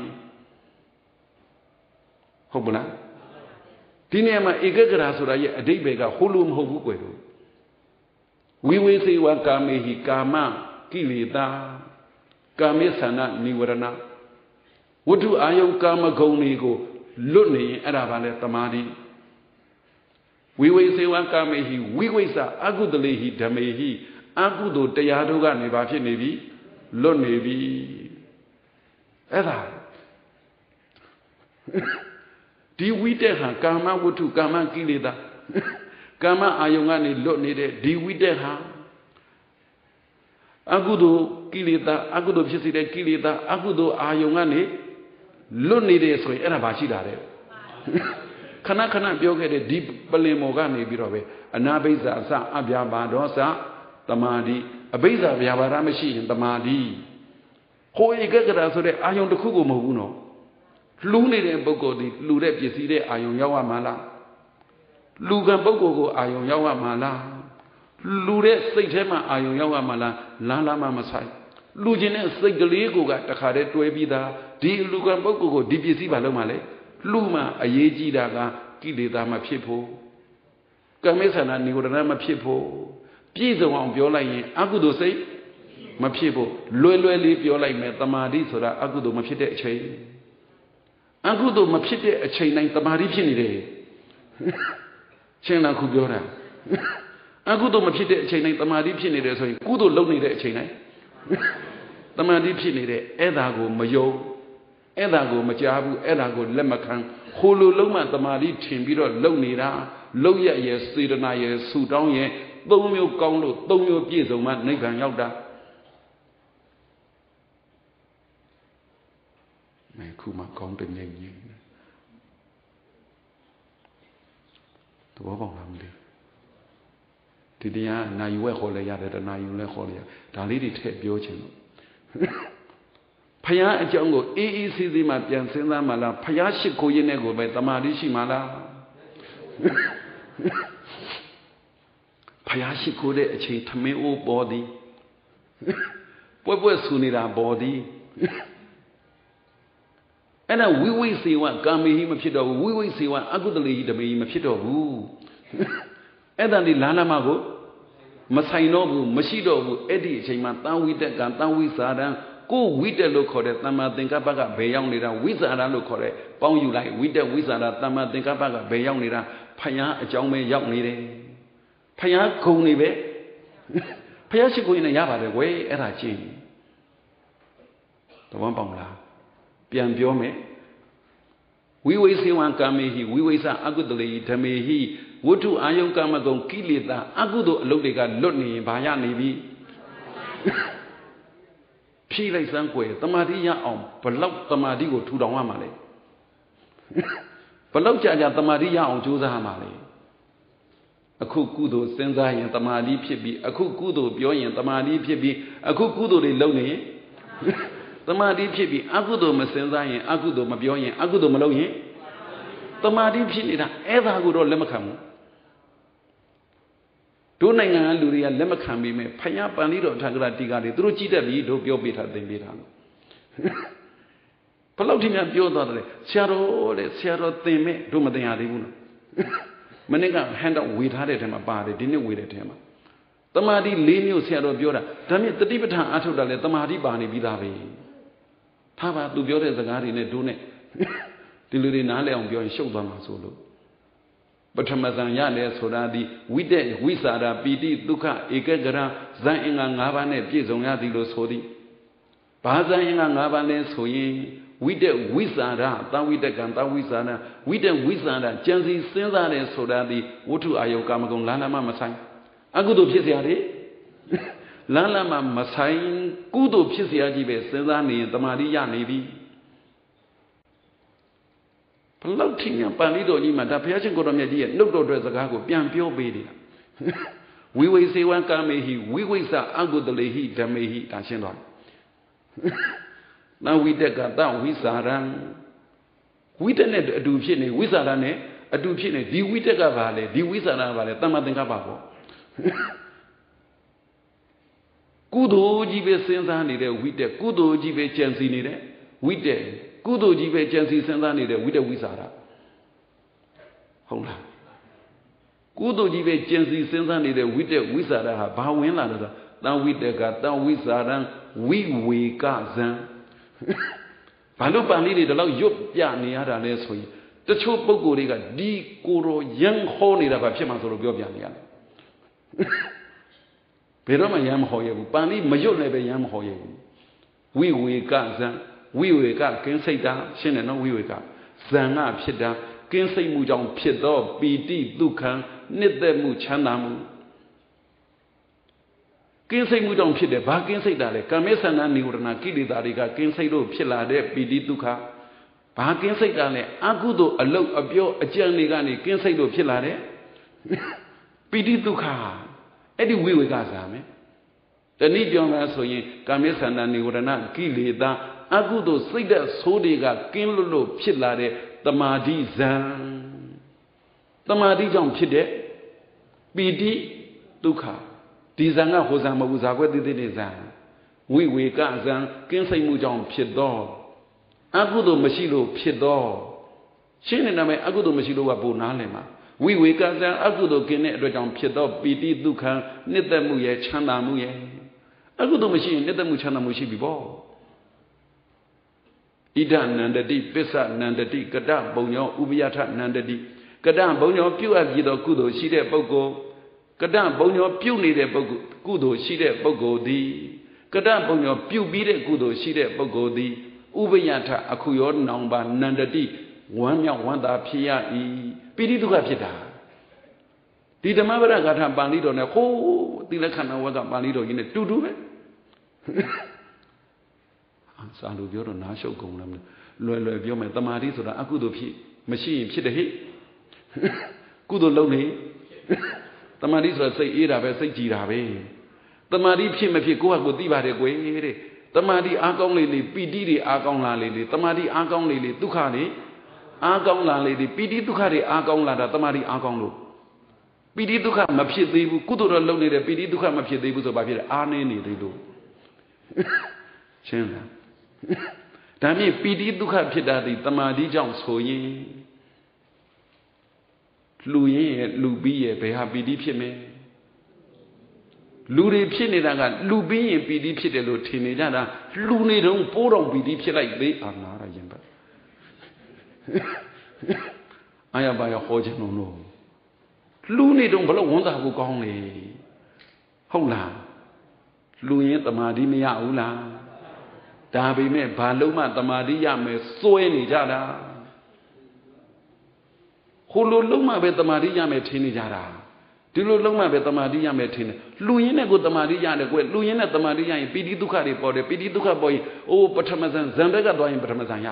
ဟုတ်ပလားဒီနေရာမှာဧကဂရာဆိုတာရဲ့အဓိပ္ပာယ်ကဟိုလိုမဟုတ်ဘူးကွယ်တို့ ဝိဝေစေဝကာမေဟိကာမကိလေသာကာမေသနာနိဝရဏဝတ္ထုအာယုကာမဂုဏ်တွေကိုလွတ်နေရင်အဲ့ဒါဘာလဲတမာတိတဝိဝိစေဝကာမေဟိဝိဝိစအကုတလေဟိဓမေဟိအကုသိုလ်တရားတို့ကနေပါဖြစ်နေပြီလွတ်နေပြီအဲ့ဒါဒီဝိတက်ဟာကာမဝတ္ထုကာမကိလေသာ ကာမအာယုံကနေလွတ်နေတဲ့ဒီဝိတက်ဟာအကုသိုလ်ကိလေသာအကုသိုလ်ဖြစ်စေတဲ့ကိလေသာအကုသိုလ်အာယုံကနေလွတ်နေတယ်ဆိုရင်အဲ့ဒါဘာရှိတာလဲခဏခဏပြောခဲ့တဲ့ဒီပလင်မော်ကနေပြီးတော့ပဲအနာဘိဇာအစအပြာပါဒောစတမာတိအဘိဇာဗျာပါဒမရှိရင်တမာတိဟိုဧကကရာဆိုတဲ့အာယုံတစ်ခုကိုမဟုတ်ဘူးနော်လှူးနေတဲ့ပုဂ္ဂိုလ်ဒီလှူတဲ့ပစ္စည်းတဲ့အာယုံရောက်ရမှာလား လူကံပုဂ္ဂိုလ်ကိုအာယုံရောက်ရမှာလားလူတဲ့စိတ်ထဲမှာအာယုံရောက်ရမှာလားလမ်းလာမှမဆိုင်လူကျင်တဲ့စိတ်ကလေးကိုကတခါတည်းတွဲပြီးသားဒီလူကံပုဂ္ဂိုလ်ကိုဒီပစ္စည်းဘာလုပ်မှလဲလူမှအရေးကြီးတာကကိလေသာမဖြစ်ဖို့ကမ္မဆန္ဒနိဝရဏမဖြစ်ဖို့ပြည့်စုံအောင်ပြောလိုက်ရင်အကုသိုလ်စိတ်မဖြစ်ဖို့လွယ်လွယ်လေးပြောလိုက်မယ်တမာတိဆိုတာအကုသိုလ်မဖြစ်တဲ့အချိန်အကုသိုလ်မဖြစ်တဲ့အချိန်တိုင်းတမာတိဖြစ်နေတယ် ရှင်းလားခုပြောတာအကုသိုလ်မဖြစ်တဲ့အချိန်တိုင်းတမာတိဖြစ်နေတယ်ဆိုရင်ကုသိုလ်လုပ်နေတဲ့အချိန်တိုင်းတမာတိဖြစ်နေတဲ့အဲ့ဒါကိုမယုံအဲ့ဒါကိုမကြားဘူးအဲ့ဒါကိုလက်မခံဟိုလိုလုံးမှတမာတိထင်ပြီးတော့လုံနေတာလုံရရဲ့စေတနာရဲ့ဆူတောင်းရဲ့သုံးမျိုးကောင်းလို့သုံးမျိုးပြည့်စုံမှနိဗ္ဗာန်ရောက်တာမဲခုမှကောင်းတဲ့ငြိမ်ကြီး သဘောပေါက်လားမသိဒီတရားနိုင်ဝဲခေါ်လဲရတယ်တနာယူလဲခေါ်လဲရဒါလေးတွေထည့်ပြောချင်လို့ဖယားအကြောင်းကိုအေးအေးဆေးဆေးမှပြန်စဉ်းစားမှလားဖယားရှိခိုးရင်းနဲ့ကိုပဲတမာတိရှိမှလားဖယားရှိခိုးတဲ့အချိန်ထမင်းအိုးပေါ်သည်ပွဲပွဲဆူနေတာပေါ်သည် အဲ့ဒါဝိဝိစေဝကာမေဟိမဖြစ်တော့ဘူးဝိဝိစေဝအကုသလေဟိဓမေဟိမဖြစ်တော့ဘူးအဲ့ဒါဒီလာလာမကိုမဆိုင်တော့ဘူးမရှိတော့ဘူးအဲ့ဒီအချိန်မှာတန်ဝိတက်ကတန်ဝိစာရံကိုဝိတက်လို့ခေါ်တဲ့တမ္မာသင်္ကပ္ပကဘယ်ရောက်နေတာဝိဇာရလို့ခေါ်တဲ့ပေါင်းယူလိုက်ဝိတက်ဝိဇာရတမ္မာသင်္ကပ္ပကဘယ်ရောက်နေတာဖယားအကြောင်းပဲရောက်နေတယ်ဖယားခုံနေပဲဖယားရှိခိုးရင်လည်းရပါတယ်ကွယ်အဲ့ဒါချင်းတဝန်ပေါင်လား ပြန်ပြောမယ်ဝိဝိစေဝံကာမေဟိဝိဝိစအကုတလေဓမေဟိဝတ္ထုအာယုကမကုံကိလေသာအကုသိုလ်အလုပ်တွေကလွတ်နေရင်ဘာရနေပြီဖြည့်လိုက်စမ်းကွယ်တမာတိရအောင်ဘလောက်တမာတိကိုထူထောင်ရမှာလဲဘလောက်ကြာကြာတမာတိရအောင်ကြိုးစားရမှာလဲအခုကုသိုလ်စဉ်းစားရင်တမာတိဖြစ်ပြီးအခုကုသိုလ်ပြောရင်တမာတိဖြစ်ပြီးအခုကုသိုလ်တွေလုပ်နေရင် တမာတိဖြစ်ပြီးအကုသိုလ်မစဉ်းစားရင်အကုသိုလ်မပြောရင်အကုသိုလ်မလုပ်ရင်တမာတိဖြစ်နေတာအဲ့ဒါကိုတော့လက်မခံဘူးတို့နိုင်ငံကလူတွေကလက်မခံပြီးမဲ့ဖယားပန်လေးတော်ထာဂရတီကာတွေသူတို့ကြည့်တတ်ပြီတို့ပြောပေးထားသင်ပေးထားလို့ဘလောက်ထိများပြောသွားတယ်ဆရာတော်တဲ့ဆရာတော်သင်မဲ့တို့မသင်ရသေးဘူးနော်မနေ့ကဟန်တော့ဝေထားတဲ့ထဲမှာပါတယ်ဒီနေ့ဝေတဲ့ထဲမှာတမာတိ၄မျိုးဆရာတော်ပြောတာဒါမြင့်တတိပဋ္ဌာန်အထုတ်တာလဲတမာတိပါနေပြီးသားပဲ ထားပါသူပြောတဲ့စကားတွေနဲ့တို့နဲ့ဒီလူတွေနားလည်အောင်ပြောရင်ရှုပ်သွားမှာဆိုလို့ပထမဇန်ရတယ်ဆိုတာဒီဝိတက်ဝိစာရပီတိဒုက္ခဧကဂရဇန်အင်္ဂါ၅ပါးနဲ့ပြည့်စုံရသည်လို့ဆိုသည်ဘာဇန်အင်္ဂါ၅ပါးလဲဆိုရင်ဝိတက်ဝိစာရတဝိတကံတဝိစာရဝိတက်ဝိစာရကြံစီစဉ်းစားတယ်ဆိုတာဒီဝတ္ထုအာယုကာမဂုဏ်လမ်းလမ်းမမဆိုင်အကုသိုလ်ဖြစ်เสียရတယ် လမ်းလမ်းမမဆိုင်ကုသိုလ်ဖြစ်เสียကြီးပဲစဉ်းစားနေရင်တမာတိရနေပြီဘလောက်ထိညာပန်လေးတော်ကြီးမှာဒါဘုရားရှင်ကိုတော်မြတ်ကြီးရဲ့နှုတ်တော်အတွက်စကားကိုပြန်ပြောပေးနေတာဝိဝိစေဝံကာမေဟိဝိဝိစအကုတလေဟိဓမေဟိဒါရှင်းသွားနဝိတက်ကတဝိစာရံဝိတက်နဲ့အတူဖြစ်နေဝိစာရနဲ့အတူဖြစ်နေဒီဝိတက်ကဘာလဲဒီဝိစာရကဘာလဲတမ္မာသင်္ကပ္ပပေါ့ ကုသိုလ်ကြီးပဲစဉ်းစားနေတဲ့ဝိတက်ကုသိုလ်ကြီးပဲကြံစီနေတဲ့ဝိတက်ကုသိုလ်ကြီးပဲကြံစီစဉ်းစားနေတဲ့ဝိတဝိစာရဟုတ်လားကုသိုလ်ကြီးပဲကြံစီစဉ်းစားနေတဲ့ဝိတဝိစာရဟာဘာဝင်လာလဲဆိုတံဝိတကတံဝိစာရံဝိဝေကဇံဘာလို့ပန်လေးတွေဒီလောက်ရွတ်ပြနေရတာလဲဆိုရင်တချို့ပုံကိုယ်တွေကဒီကိုရောရန်ဟောနေတာဘာဖြစ်မှဆိုလို့ပြောပြနေရတယ် ဘယ်တော့မှရန်မဟောရဘူးပန်လိမရွတ်လည်းပဲရန်မဟောရဘူးဝိဝေကဇံဝိဝေကကင်းစိတ်တာရှင်းတယ်နော်ဝိဝေကဇံကဖြစ်တာကင်းစိတ်မှုကြောင့်ဖြစ်သောပီတိဒုက္ခံနှစ်သက်မှုချမ်းသာမှုကင်းစိတ်မှုကြောင့်ဖြစ်တယ်ဘာကင်းစိတ်တာလဲကာမေသန္တာနိဝရဏကိလေသာတွေကကင်းစိတ်လို့ဖြစ်လာတဲ့ပီတိဒုက္ခဘာကင်းစိတ်တာလဲအကုသို့အလုတ်အပြောအကြံတွေကနေကင်းစိတ်လို့ဖြစ်လာတဲ့ပီတိဒုက္ခ အဲ့ဒီဝိဝေကစာမယ်တနည်းပြောမှဆိုရင်ကာမေသန္တာနိဝရဏကိလေသာအကုသို့စိတ်သက်ဆိုးတွေကကင်းလွတ်လို့ဖြစ်လာတဲ့တမာတိဇံတမာတိကြောင့်ဖြစ်တဲ့ပီတိဒုက္ခဒီဇံကဟိုဇံမဟုတ်ဘူးဇာခွဲတိတိနေဇံဝိဝေကဇံကင်းစိတ်မှုကြောင့်ဖြစ်သောအကုသို့မရှိလို့ဖြစ်သောရှင်းနေတာမဲ့အကုသို့မရှိလို့ကပုံနားလည်မှာ ဝိဝေကဇံအကုသို့ကင်းတဲ့အတွက်ကြောင့်ဖြစ်သောပီတိဒုက္ခနှစ်သက်မှုရဲ့ချမ်းသာမှုရဲ့အကုသို့မရှိရင်နှစ်သက်မှုချမ်းသာမှုရှိပြီပေါ့ဣဒနန္တတိပစ္စနန္တတိကတပုံညောဥပယထနန္တတိကတဘုံညောပြုတ်အပ်ပြီးသောကုသိုလ်ရှိတဲ့ပုဂ္ဂိုလ်ကတဘုံညောပြုတ်နေတဲ့ပုဂ္ဂိုလ်ကုသိုလ်ရှိတဲ့ပုဂ္ဂိုလ်သည်ကတဘုံညောပြုတ်ပြီးတဲ့ကုသိုလ်ရှိတဲ့ပုဂ္ဂိုလ်သည်ဥပယထအခုရောနောင်ပါနန္တတိ ဝမ်းမြောက်ဝမ်းသာဖြစ်ရ၏ပိဋိဒုက္ခဖြစ်တာဒီဓမ္မပဒဂါထာပါဠိတော်နဲ့ဟိုးသီလခဏဝကပါဠိတော်ကြီးနဲ့တူတူပဲစာလူပြောတော့နားရှုပ်ကုန်လားလွယ်လွယ်ပြောမယ်တမာတိဆိုတာအကုသိုလ်ဖြစ်မရှိရင်ဖြစ်တယ်ဟိကုသိုလ်လုပ်နေတမာတိဆိုတာစိတ်အေးတာပဲစိတ်ကြည်တာပဲတမာတိဖြစ်မဖြစ်ကိုယ့်ဟာကိုယ်သိပါတယ်ကွယ်တဲ့တမာတိအားကောင်းလေလေပီတိတွေအားကောင်းလာလေလေတမာတိအားကောင်းလေလေဒုက္ခတွေ အားကောင်းလာလေလေပီတိဒုက္ခတွေအားကောင်းလာတာတမာတိအားကောင်းလို့ပီတိဒုက္ခမဖြစ်သေးဘူးကုသိုလ်တော့လုပ်နေတဲ့ပီတိဒုက္ခမဖြစ်သေးဘူးဆိုဘာဖြစ်လဲအားနေနေသေးလို့ရှင်းလားဒါမြင့်ပီတိဒုက္ခဖြစ်တာဒီတမာတိကြောင့်ဆိုရင်လူရင်းရဲ့လူပြီးရဲ့ဘယ်ဟာပီတိဖြစ်မလဲလူတွေဖြစ်နေတာကလူပြီးရင်ပီတိဖြစ်တယ်လို့ထင်နေကြတာလူနေတုန်းပိုးတော်ပီတိဖြစ်လိုက်သေးအာနာရရင်ပဲ အာရပါရဟောခြင်းလုံးလို့လူနေတုန်းဘလို့ဝန်တာကိုကောင်းလေဟုတ်လားလူရင်တမာတိမရဘူးလားဒါပေမဲ့ဘာလို့မှတမာတိရမယ်စွဲနေကြတာဟိုလိုလုံးမှပဲတမာတိရမယ်ထင်နေကြတာဒီလိုလုံးမှပဲတမာတိရမယ်ထင်တယ်လူရင်းနဲ့ကိုတမာတိရတယ်ကွလူရင်းနဲ့တမာတိရရင်ပိဋိဒုက္ခတွေပေါ်တယ်ပိဋိဒုက္ခပေါ်ရင်အိုးပထမဇန်ဇန်ဘက်ကသွားရင်ပထမဇန်ရ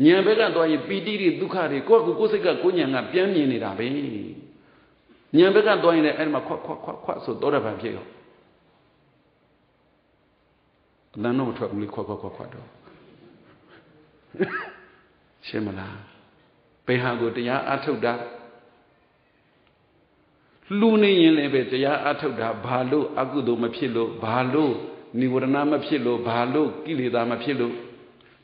ဉာဏ်ဘက်ကသွားရင်ပိဋိတွေဒုက္ခတွေကိုယ့်ကိုကိုယ်စိတ်ကကိုဉာဏ်ကပြန်မြင်နေတာပဲဉာဏ်ဘက်ကသွားရင်လည်းအဲ့ဒီမှာခွတ်ခွတ်ခွတ်ခွတ်ဆိုတော့တယ်ဗန်ဖြစ်ရောအလန်းတော့မထွက်ဘူးလေခွက်ခွက်ခွက်ခွက်တော့ရှင်းမလားဘယ်ဟာကိုတရားအထုတ်တာလူနေရင်လည်းပဲတရားအထုတ်တာဘာလို့အကုသိုလ်မဖြစ်လို့ဘာလို့និဝရဏမဖြစ်လို့ဘာလို့ကိလေသာမဖြစ်လို့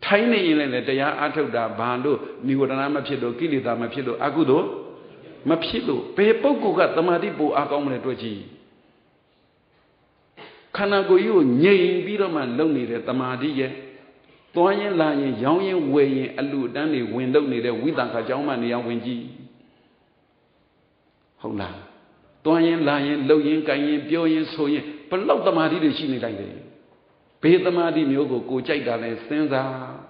ထိုင်းနေရင်လည်းတရားအထုတ်တာဘာလို့မိဝဒနာမဖြစ်လို့ကိလေသာမဖြစ်လို့အကုသို့မဖြစ်လို့ဘယ်ပုဂ္ဂိုလ်ကတမာတိပူအားကောင်းမလဲတွေ့ကြည့်ခန္ဓာကိုယ်ကြီးကိုငြိမ်ပြီးတော့မှလုံနေတဲ့တမာတိရဲ့သွားရင်လာရင်ရောင်းရင်ဝယ်ရင်အလူတန်းတွေဝင်တော့နေတဲ့ဝိသံခါကြောင်းမှနေအောင်ဝင်ကြည့်ဟုတ်လားသွားရင်လာရင်လှုပ်ရင်ကြိုင်ရင်ပြောရင်ဆိုရင်ဘလောက်တမာတိတွေရှိနေလိုက်တယ် ဘေးတမာတိမျိုးကိုကိုကြိုက်တာလဲစဉ်းစား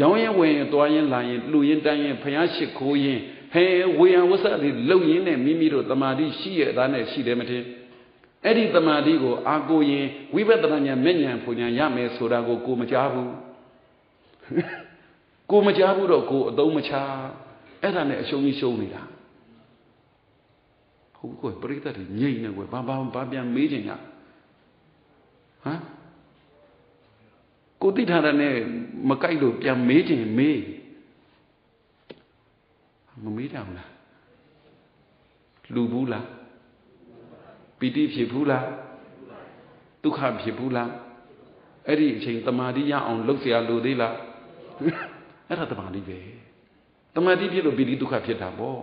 ရောင်းရင်ဝယ်ရင်သွားရင်လာရင်လှူရင်တန်းရင်ဖျားရှိခိုးရင်ဟဲဝေယံဝဆတွေလှုပ်ရင်နဲ့မိမိတို့တမာတိရှိရဲ့သားနဲ့ရှိတယ်မထင်အဲ့ဒီတမာတိကိုအာကိုရင်ဝိပဿနာဉာဏ်မဲ့ဉာဏ်ဖွဉာဏ်ရမယ်ဆိုတာကိုကိုမကြားဘူးကိုမကြားဘူးတော့ကိုအသုံးမချအဲ့ဒါနဲ့အရှုံးကြီးရှုံးနေတာဟုတ်ကွယ်ပရိသတ်တွေငြိမ့်နေကွယ်ဘာဘာဘာပြန်မေးချင်ကြ ဟမ်ကိုတိထားတဲ့နဲ့မကြိုက်လို့ပြန်မေးချင်မေးမမေးကြဘူးလားလူဘူးလားပီတိဖြစ်ဘူးလားဒုက္ခဖြစ်ဘူးလားအဲ့ဒီအချိန်တမာတိရအောင်လုပ်เสียလို့သေးလားအဲ့ဒါတမာတိပဲတမာတိဖြစ်လို့ပီတိဒုက္ခဖြစ်တာပေါ့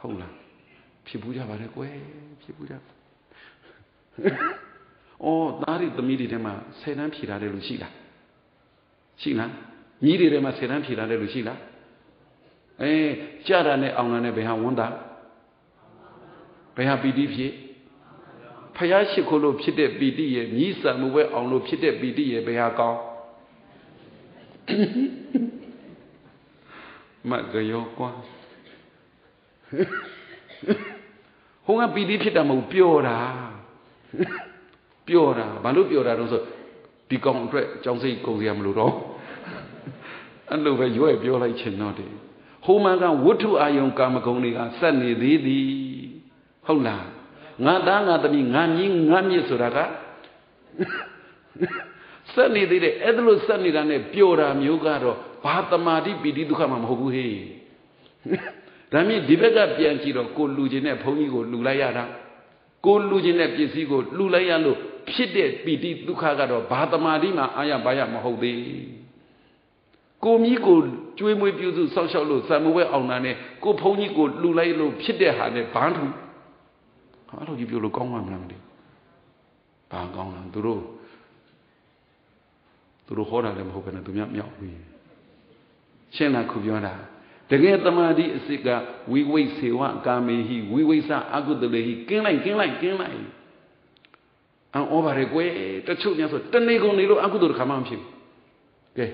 ဟုတ်လားဖြစ်ဘူးကြပါလေကွယ်ဖြစ်ဘူးကြ အော်သားရီသမီးတွေထဲမှာဆယ်တန်းဖြေထားတယ်လို့ရှိလားရှိလားညီးတွေထဲမှာဆယ်တန်းဖြေလာတဲ့လူရှိလားအဲကြတာနဲ့အောင်တာနဲ့ဘယ်ဟာဝန်တာဘယ်ဟာပီတိဖြစ်ဖယားရှိခိုးလို့ဖြစ်တဲ့ပီတိရဲ့မြည်ဆံမှုပဲအောင်လို့ဖြစ်တဲ့ပီတိရဲ့ဘယ်ဟာကောင်းမကရောကွာဟိုကပီတိဖြစ်တာမဟုတ်ပျော်တာ ပျော်တာဘာလို့ပျော်တာတော့ဆိုဒီကောင်အတွက်ကြောင်းစိတ်ကုန်စရာမလိုတော့အဲ့လိုပဲရွဲ့ပြောလိုက်ချင်တော့တယ်ဟိုမှာကဝတ္ထုအာယုံကာမဂုဏ်တွေကစက်နေသေးသည်ဟုတ်လားငါသားငါသမီးငါမြင်းငါမြစ်ဆိုတာကစက်နေသေးတယ်အဲ့ဒါလို့စက်နေတာနဲ့ပျော်တာမျိုးကတော့ဘာတမာတိပီတိဒုက္ခမှမဟုတ်ဘူးဟေ့ဒါမြင့်ဒီဘက်ကပြန်ကြည့်တော့ကိုလူချင်းနဲ့ဘုန်းကြီးကိုလူလိုက်ရတာကိုလူချင်းတဲ့ပစ္စည်းကိုလူလိုက်ရလို့ ဖြစ်တဲ့ပီတိဒုက္ခကတော့ဘာတမာတိမှအာရဘာရမဟုတ်သေးကိုမြီးကိုကျွေးမွေးပြုစုစောက်ရှောက်လို့စံမဝဲအောင်တာနဲ့ကိုဘုန်းကြီးကိုလူလိုက်လို့ဖြစ်တဲ့ဟာနဲ့ဘာထူဟာအဲ့လိုကြီးပြောလို့ကောင်းမှမလားမသိဘာကောင်းလားသူတို့သူတို့ဟောတာလည်းမဟုတ်ဘဲနဲ့သူများမြောက်ပြီးရှင်းလားခုပြောတာတကယ်တမာတိအစစ်ကဝိဝိစေဝကာမေဟိဝိဝိစအကုတလေဟိကင်းလိုက်ကင်းလိုက်ကင်းလိုက် အံဩပါရဲကွယ်တချို့များဆိုတနေကုန်နေလို့အကုသိုလ်တစ်ခါမှမဖြစ်ဘူးကဲ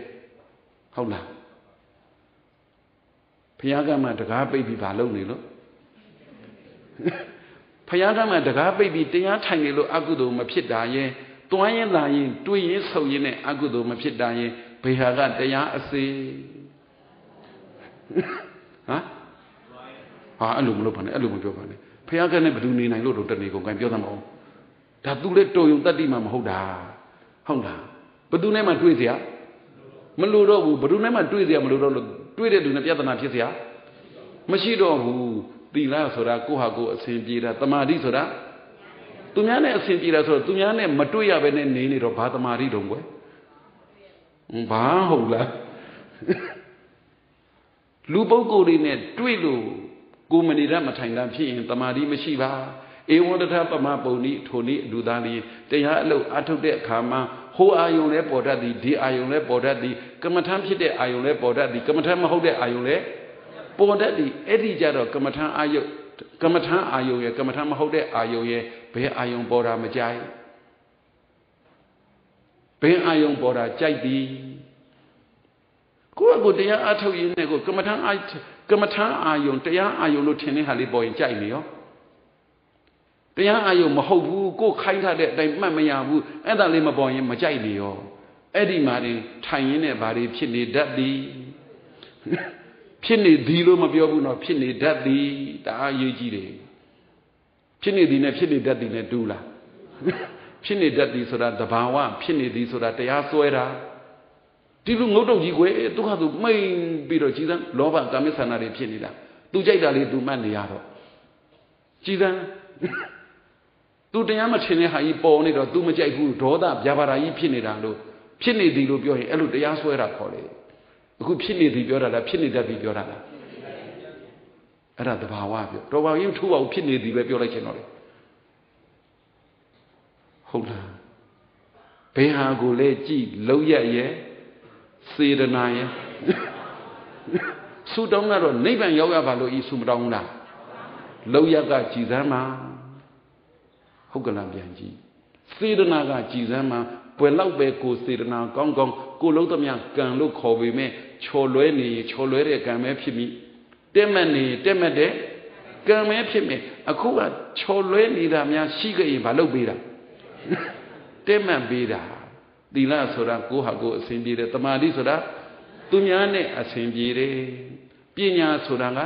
ဟုတ်လားဘုရားကမှတကားပိတ်ပြီးဘာလုပ်နေလို့ဘုရားကမှတကားပိတ်ပြီးတရားထိုင်နေလို့အကုသိုလ်မဖြစ်တာရဲ့တွန်းရင်လာရင်တွေးရင်ဆုံရင်နဲ့အကုသိုလ်မဖြစ်တာရင်ဘေဟာကတရားအစေဟမ်ဟာအဲ့လိုမလုပ်ပါနဲ့အဲ့လိုမပြောပါနဲ့ဖះကနဲ့ဘယ်သူနေနိုင်လို့တော့တနေကုန်ကံပြောသမှာမဟုတ် ဒါသူလည်းတော်ယုံတတ္တိမှမဟုတ်တာဟုတ်လားဘယ်သူနဲ့မှတွေ့เสียမလို့တော့ဘူးဘယ်သူနဲ့မှတွေ့เสียမလို့တော့တွေ့တဲ့သူနဲ့ပြဿနာဖြစ်เสียမရှိတော့ဘူးသီလဆိုတာကိုဟာကိုအစဉ်ပြေတာတမာတိဆိုတာသူများနဲ့အစဉ်ပြေတာဆိုတော့သူများနဲ့မတွေ့ရဘဲနဲ့နေနေတော့ဘာတမာတိတုံကွယ်ဘာဟုတ်လားလူပုဂ္ဂိုလ်တွေနဲ့တွေ့လို့ကိုမနေရမထိုင်တာဖြစ်ရင်တမာတိမရှိပါ ဧဝံတထပမပုံနိထိုနိလူသားလေးတရားအလုပ်အထုတ်တဲ့အခါမှာဟိုအာယုံလဲပေါ်တတ်သည်ဒီအာယုံလဲပေါ်တတ်သည်ကမ္မထမ်းဖြစ်တဲ့အာယုံလဲပေါ်တတ်သည်ကမ္မထမ်းမဟုတ်တဲ့အာယုံလဲပေါ်တတ်သည်အဲ့ဒီကြတော့ကမ္မထမ်းအာယုကမ္မထမ်းအာယုရဲ့ကမ္မထမ်းမဟုတ်တဲ့အာယုရဲ့ဘယ်အာယုံပေါ်တာမကြိုက်ဘယ်အာယုံပေါ်တာကြိုက်သည်ကိုယ့်အကိုတရားအထုတ်ရင်းနဲ့ကိုကမ္မထမ်းအာကမ္မထမ်းအာယုံတရားအာယုံလို့ထင်တဲ့ဟာလေးပေါ်ရင်ကြိုက်နေရော တရားအာယုံမဟုတ်ဘူးကိုယ်ခိုင်းထားတဲ့အတိုင်းမှတ်မရဘူးအဲ့ဒါလေးမပေါ်ရင်မကြိုက်နေရောအဲ့ဒီမှာတင်ထိုင်ရင်းနဲ့ဘာတွေဖြစ်နေတတ်သည်ဖြစ်နေသည်လို့မပြောဘူးနော်ဖြစ်နေတတ်သည်ဒါအရေးကြီးတယ်ဖြစ်နေသည်နဲ့ဖြစ်နေတတ်သည်နဲ့တူလားဖြစ်နေတတ်သည်ဆိုတာတဘာဝဖြစ်နေသည်ဆိုတာတရားစွဲတာဒီလိုငုတ်တုတ်ကြီးကွယ်သူကသူမိန်ပြီးတော့ကြည်စမ်းလောဘကာမိဆန္ဒတွေဖြစ်နေတာသူကြိုက်တာလေးသူမှတ်နေရတော့ကြည်စမ်း သူတရားမထင်တဲ့ဟာကြီးပေါ်နေတော့သူမကြိုက်ဘူးဒေါသဗျာပါဒာကြီးဖြစ်နေတာလို့ဖြစ်နေသည်လို့ပြောရင်အဲ့လိုတရားစွဲတာခေါ်တယ်အခုဖြစ်နေသည်ပြောတာလားဖြစ်နေတတ်သည်ပြောတာလားအဲ့ဒါတဘာဝပြောတော်ပါရင်ထူပါဘူးဖြစ်နေသည်ပဲပြောလိုက်ချင်တော့လေဟုတ်လားဘယ်ဟာကိုလဲကြည်လုံးရရဲ့စေတနာရဲ့ဆုတောင်းကတော့နိဗ္ဗာန်ရောက်ရပါလို့ဤဆုမတောင်းဘူးလားလောက်ရကကြည်စမ်းမှာ ဟုတ်ကလားပြန်ကြည့်စေတနာကကြည်စမ်းမှာပွယ်လောက်ပဲကိုစေတနာကောင်းကောင်းကိုလုံးသမျှကံလို့ခေါ်ပေမဲ့ချော်လွဲနေချော်လွဲတဲ့ကံပဲဖြစ်မိတက်မှတ်နေတက်မှတ်တဲ့ကံပဲဖြစ်မယ်အခုကချော်လွဲနေတာများရှိကြရင်မလုပ်ပေးတာတက်မှတ်ပေးတာသီလဆိုတာကိုဟာကိုအစဉ်ပြေတယ်တမာတိဆိုတာသူများနဲ့အစဉ်ပြေတယ်ပညာဆိုတာက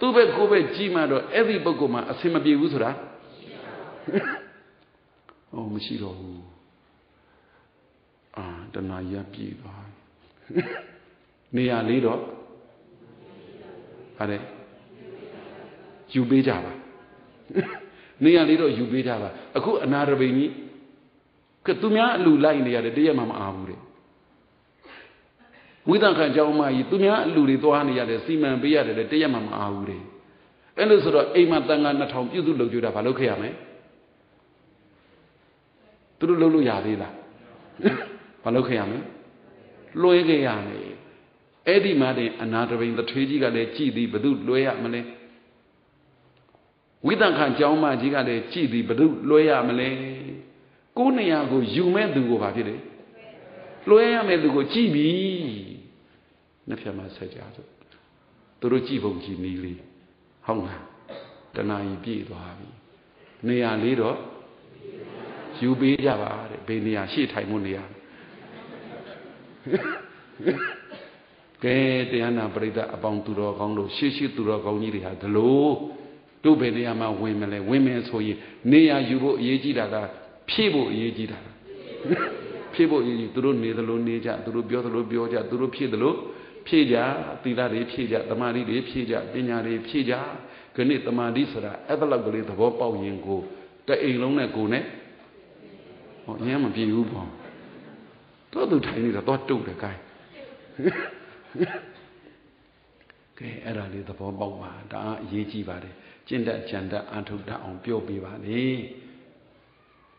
သူ့ဘက်ကိုယ်ဘက်ကြီးမှတော့အဲ့ဒီပုဂ္ဂိုလ်မှာအစဉ်မပြေဘူးဆိုတာဟောမရှိတော့ဘူးအာတဏှာရပြေသွားနေရာလေးတော့ဟာတဲ့ယူပေးကြပါနေရာလေးတော့ယူပေးကြပါအခုအနာရပိန်ကြီးကသူများအလူလိုက်နေရတယ်တရက်မှမအားဘူးတဲ့ ဝိသံခကျောင်းမကြီးသူများအလူတွေသွားနေရတယ်စီမံပေးရတယ်လေတရက်မှမအားဘူးလေအဲ့လိုဆိုတော့အိမ်မှာတန်ခါ2000ပြုစုလုပ်ကြတာဘာလုပ်ခဲ့ရမလဲသူတို့လုပ်လို့ရသေးလားဘာလုပ်ခဲ့ရမလဲလွှဲခဲ့ရမယ်အဲ့ဒီမှတည်းအနာတပိန်တထွေးကြီးကလည်းကြည်သည်ဘု து လွှဲရမလဲဝိသံခကျောင်းမကြီးကလည်းကြည်သည်ဘု து လွှဲရမလဲကိုယ်နေရာကိုယူမဲ့သူကိုဘာဖြစ်လဲလွှဲရမဲ့သူကိုကြည်ပြီ နှစ်ဖြတ်မှဆက်ကြစို့သူတို့ကြည်ပုံကြည်နည်းလေးဟုတ်လားတဏှာကြီးပြည့်သွားပြီနေရာလေးတော့ယူပေးကြပါတဲ့ဘယ်နေရာရှေ့ထိုင်မှုနေရာကဲတရားနာပရိသတ်အပေါင်းသူတော်ကောင်းတို့ရှေ့ရှေ့သူတော်ကောင်းကြီးတွေဟာဒလို့တို့ဘယ်နေရာမှာဝင်မလဲဝင်မယ်ဆိုရင်နေရာယူဖို့အရေးကြီးတာကဖြည့်ဖို့အရေးကြီးတာဖြည့်ဖို့အရေးကြီးသူတို့နေသလိုနေကြသူတို့ပြောသလိုပြောကြသူတို့ဖြည့်သလို ဖြည့်ကြသီလတွေဖြည့်ကြတမာတိတွေဖြည့်ကြပညာတွေဖြည့်ကြခဏတမာတိဆိုတာအဲ့ဒါလောက်ကလေးသဘောပေါက်ရင်ကိုတအိမ်လုံးနဲ့ကိုနဲ့ဟောအရင်မပြေဘူးပေါ့တော့သူထိုင်နေတာတော့တုတ်တယ်ကိုင်းကဲအဲ့ဒါလေးသဘောပေါက်ပါဒါအရေးကြီးပါတယ်ကျင့်တတ်ကြံတတ်အထုတ်တတ်အောင်ပြောပြပါလေ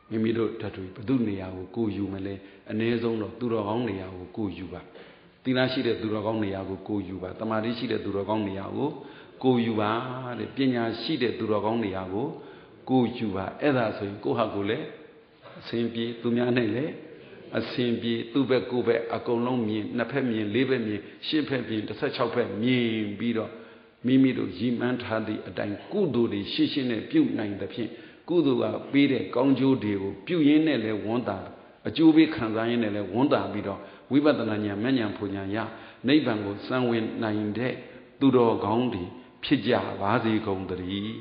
မိမိတို့ဓာတ်တွေဘု து နေရာကိုကိုယူမလဲအ ਨੇ ဆုံးတော့သူတော်ကောင်းနေရာကိုကိုယူပါ သီလရှိတဲ့သူတော်ကောင်းနေရာကိုကိုယူပါတမာတိရှိတဲ့သူတော်ကောင်းနေရာကိုကိုယူပါတဲ့ပညာရှိတဲ့သူတော်ကောင်းနေရာကိုကိုယူပါအဲ့ဒါဆိုရင်ကိုဟာကိုလည်းအစဉ်ပြေသူများနဲ့လည်းအစဉ်ပြေသူ့ဘက်ကိုယ်ဘက်အကုန်လုံးမြင်နှစ်ဖက်မြင်လေးဘက်မြင်ရှစ်ဖက်မြင်16ဖက်မြင်ပြီးတော့မိမိတို့ရည်မှန်းထားသည့်အတိုင်းကုသိုလ်တွေရှင်းရှင်းနဲ့ပြုနိုင်သဖြင့်ကုသိုလ်ကပေးတဲ့ကောင်းကျိုးတွေကိုပြုရင်းနဲ့လည်းဝန်တာအကျိုးပေးခံစားရင်းနဲ့လည်းဝန်တာပြီးတော့ ဝိပဿနာဉာဏ်မဉဏ်ဖူဉာဏ်ရနိဗ္ဗာန်ကိုစံဝင်နိုင်တဲ့သူတော်ကောင်းတွေဖြစ်ကြပါစေကုန်သတည်း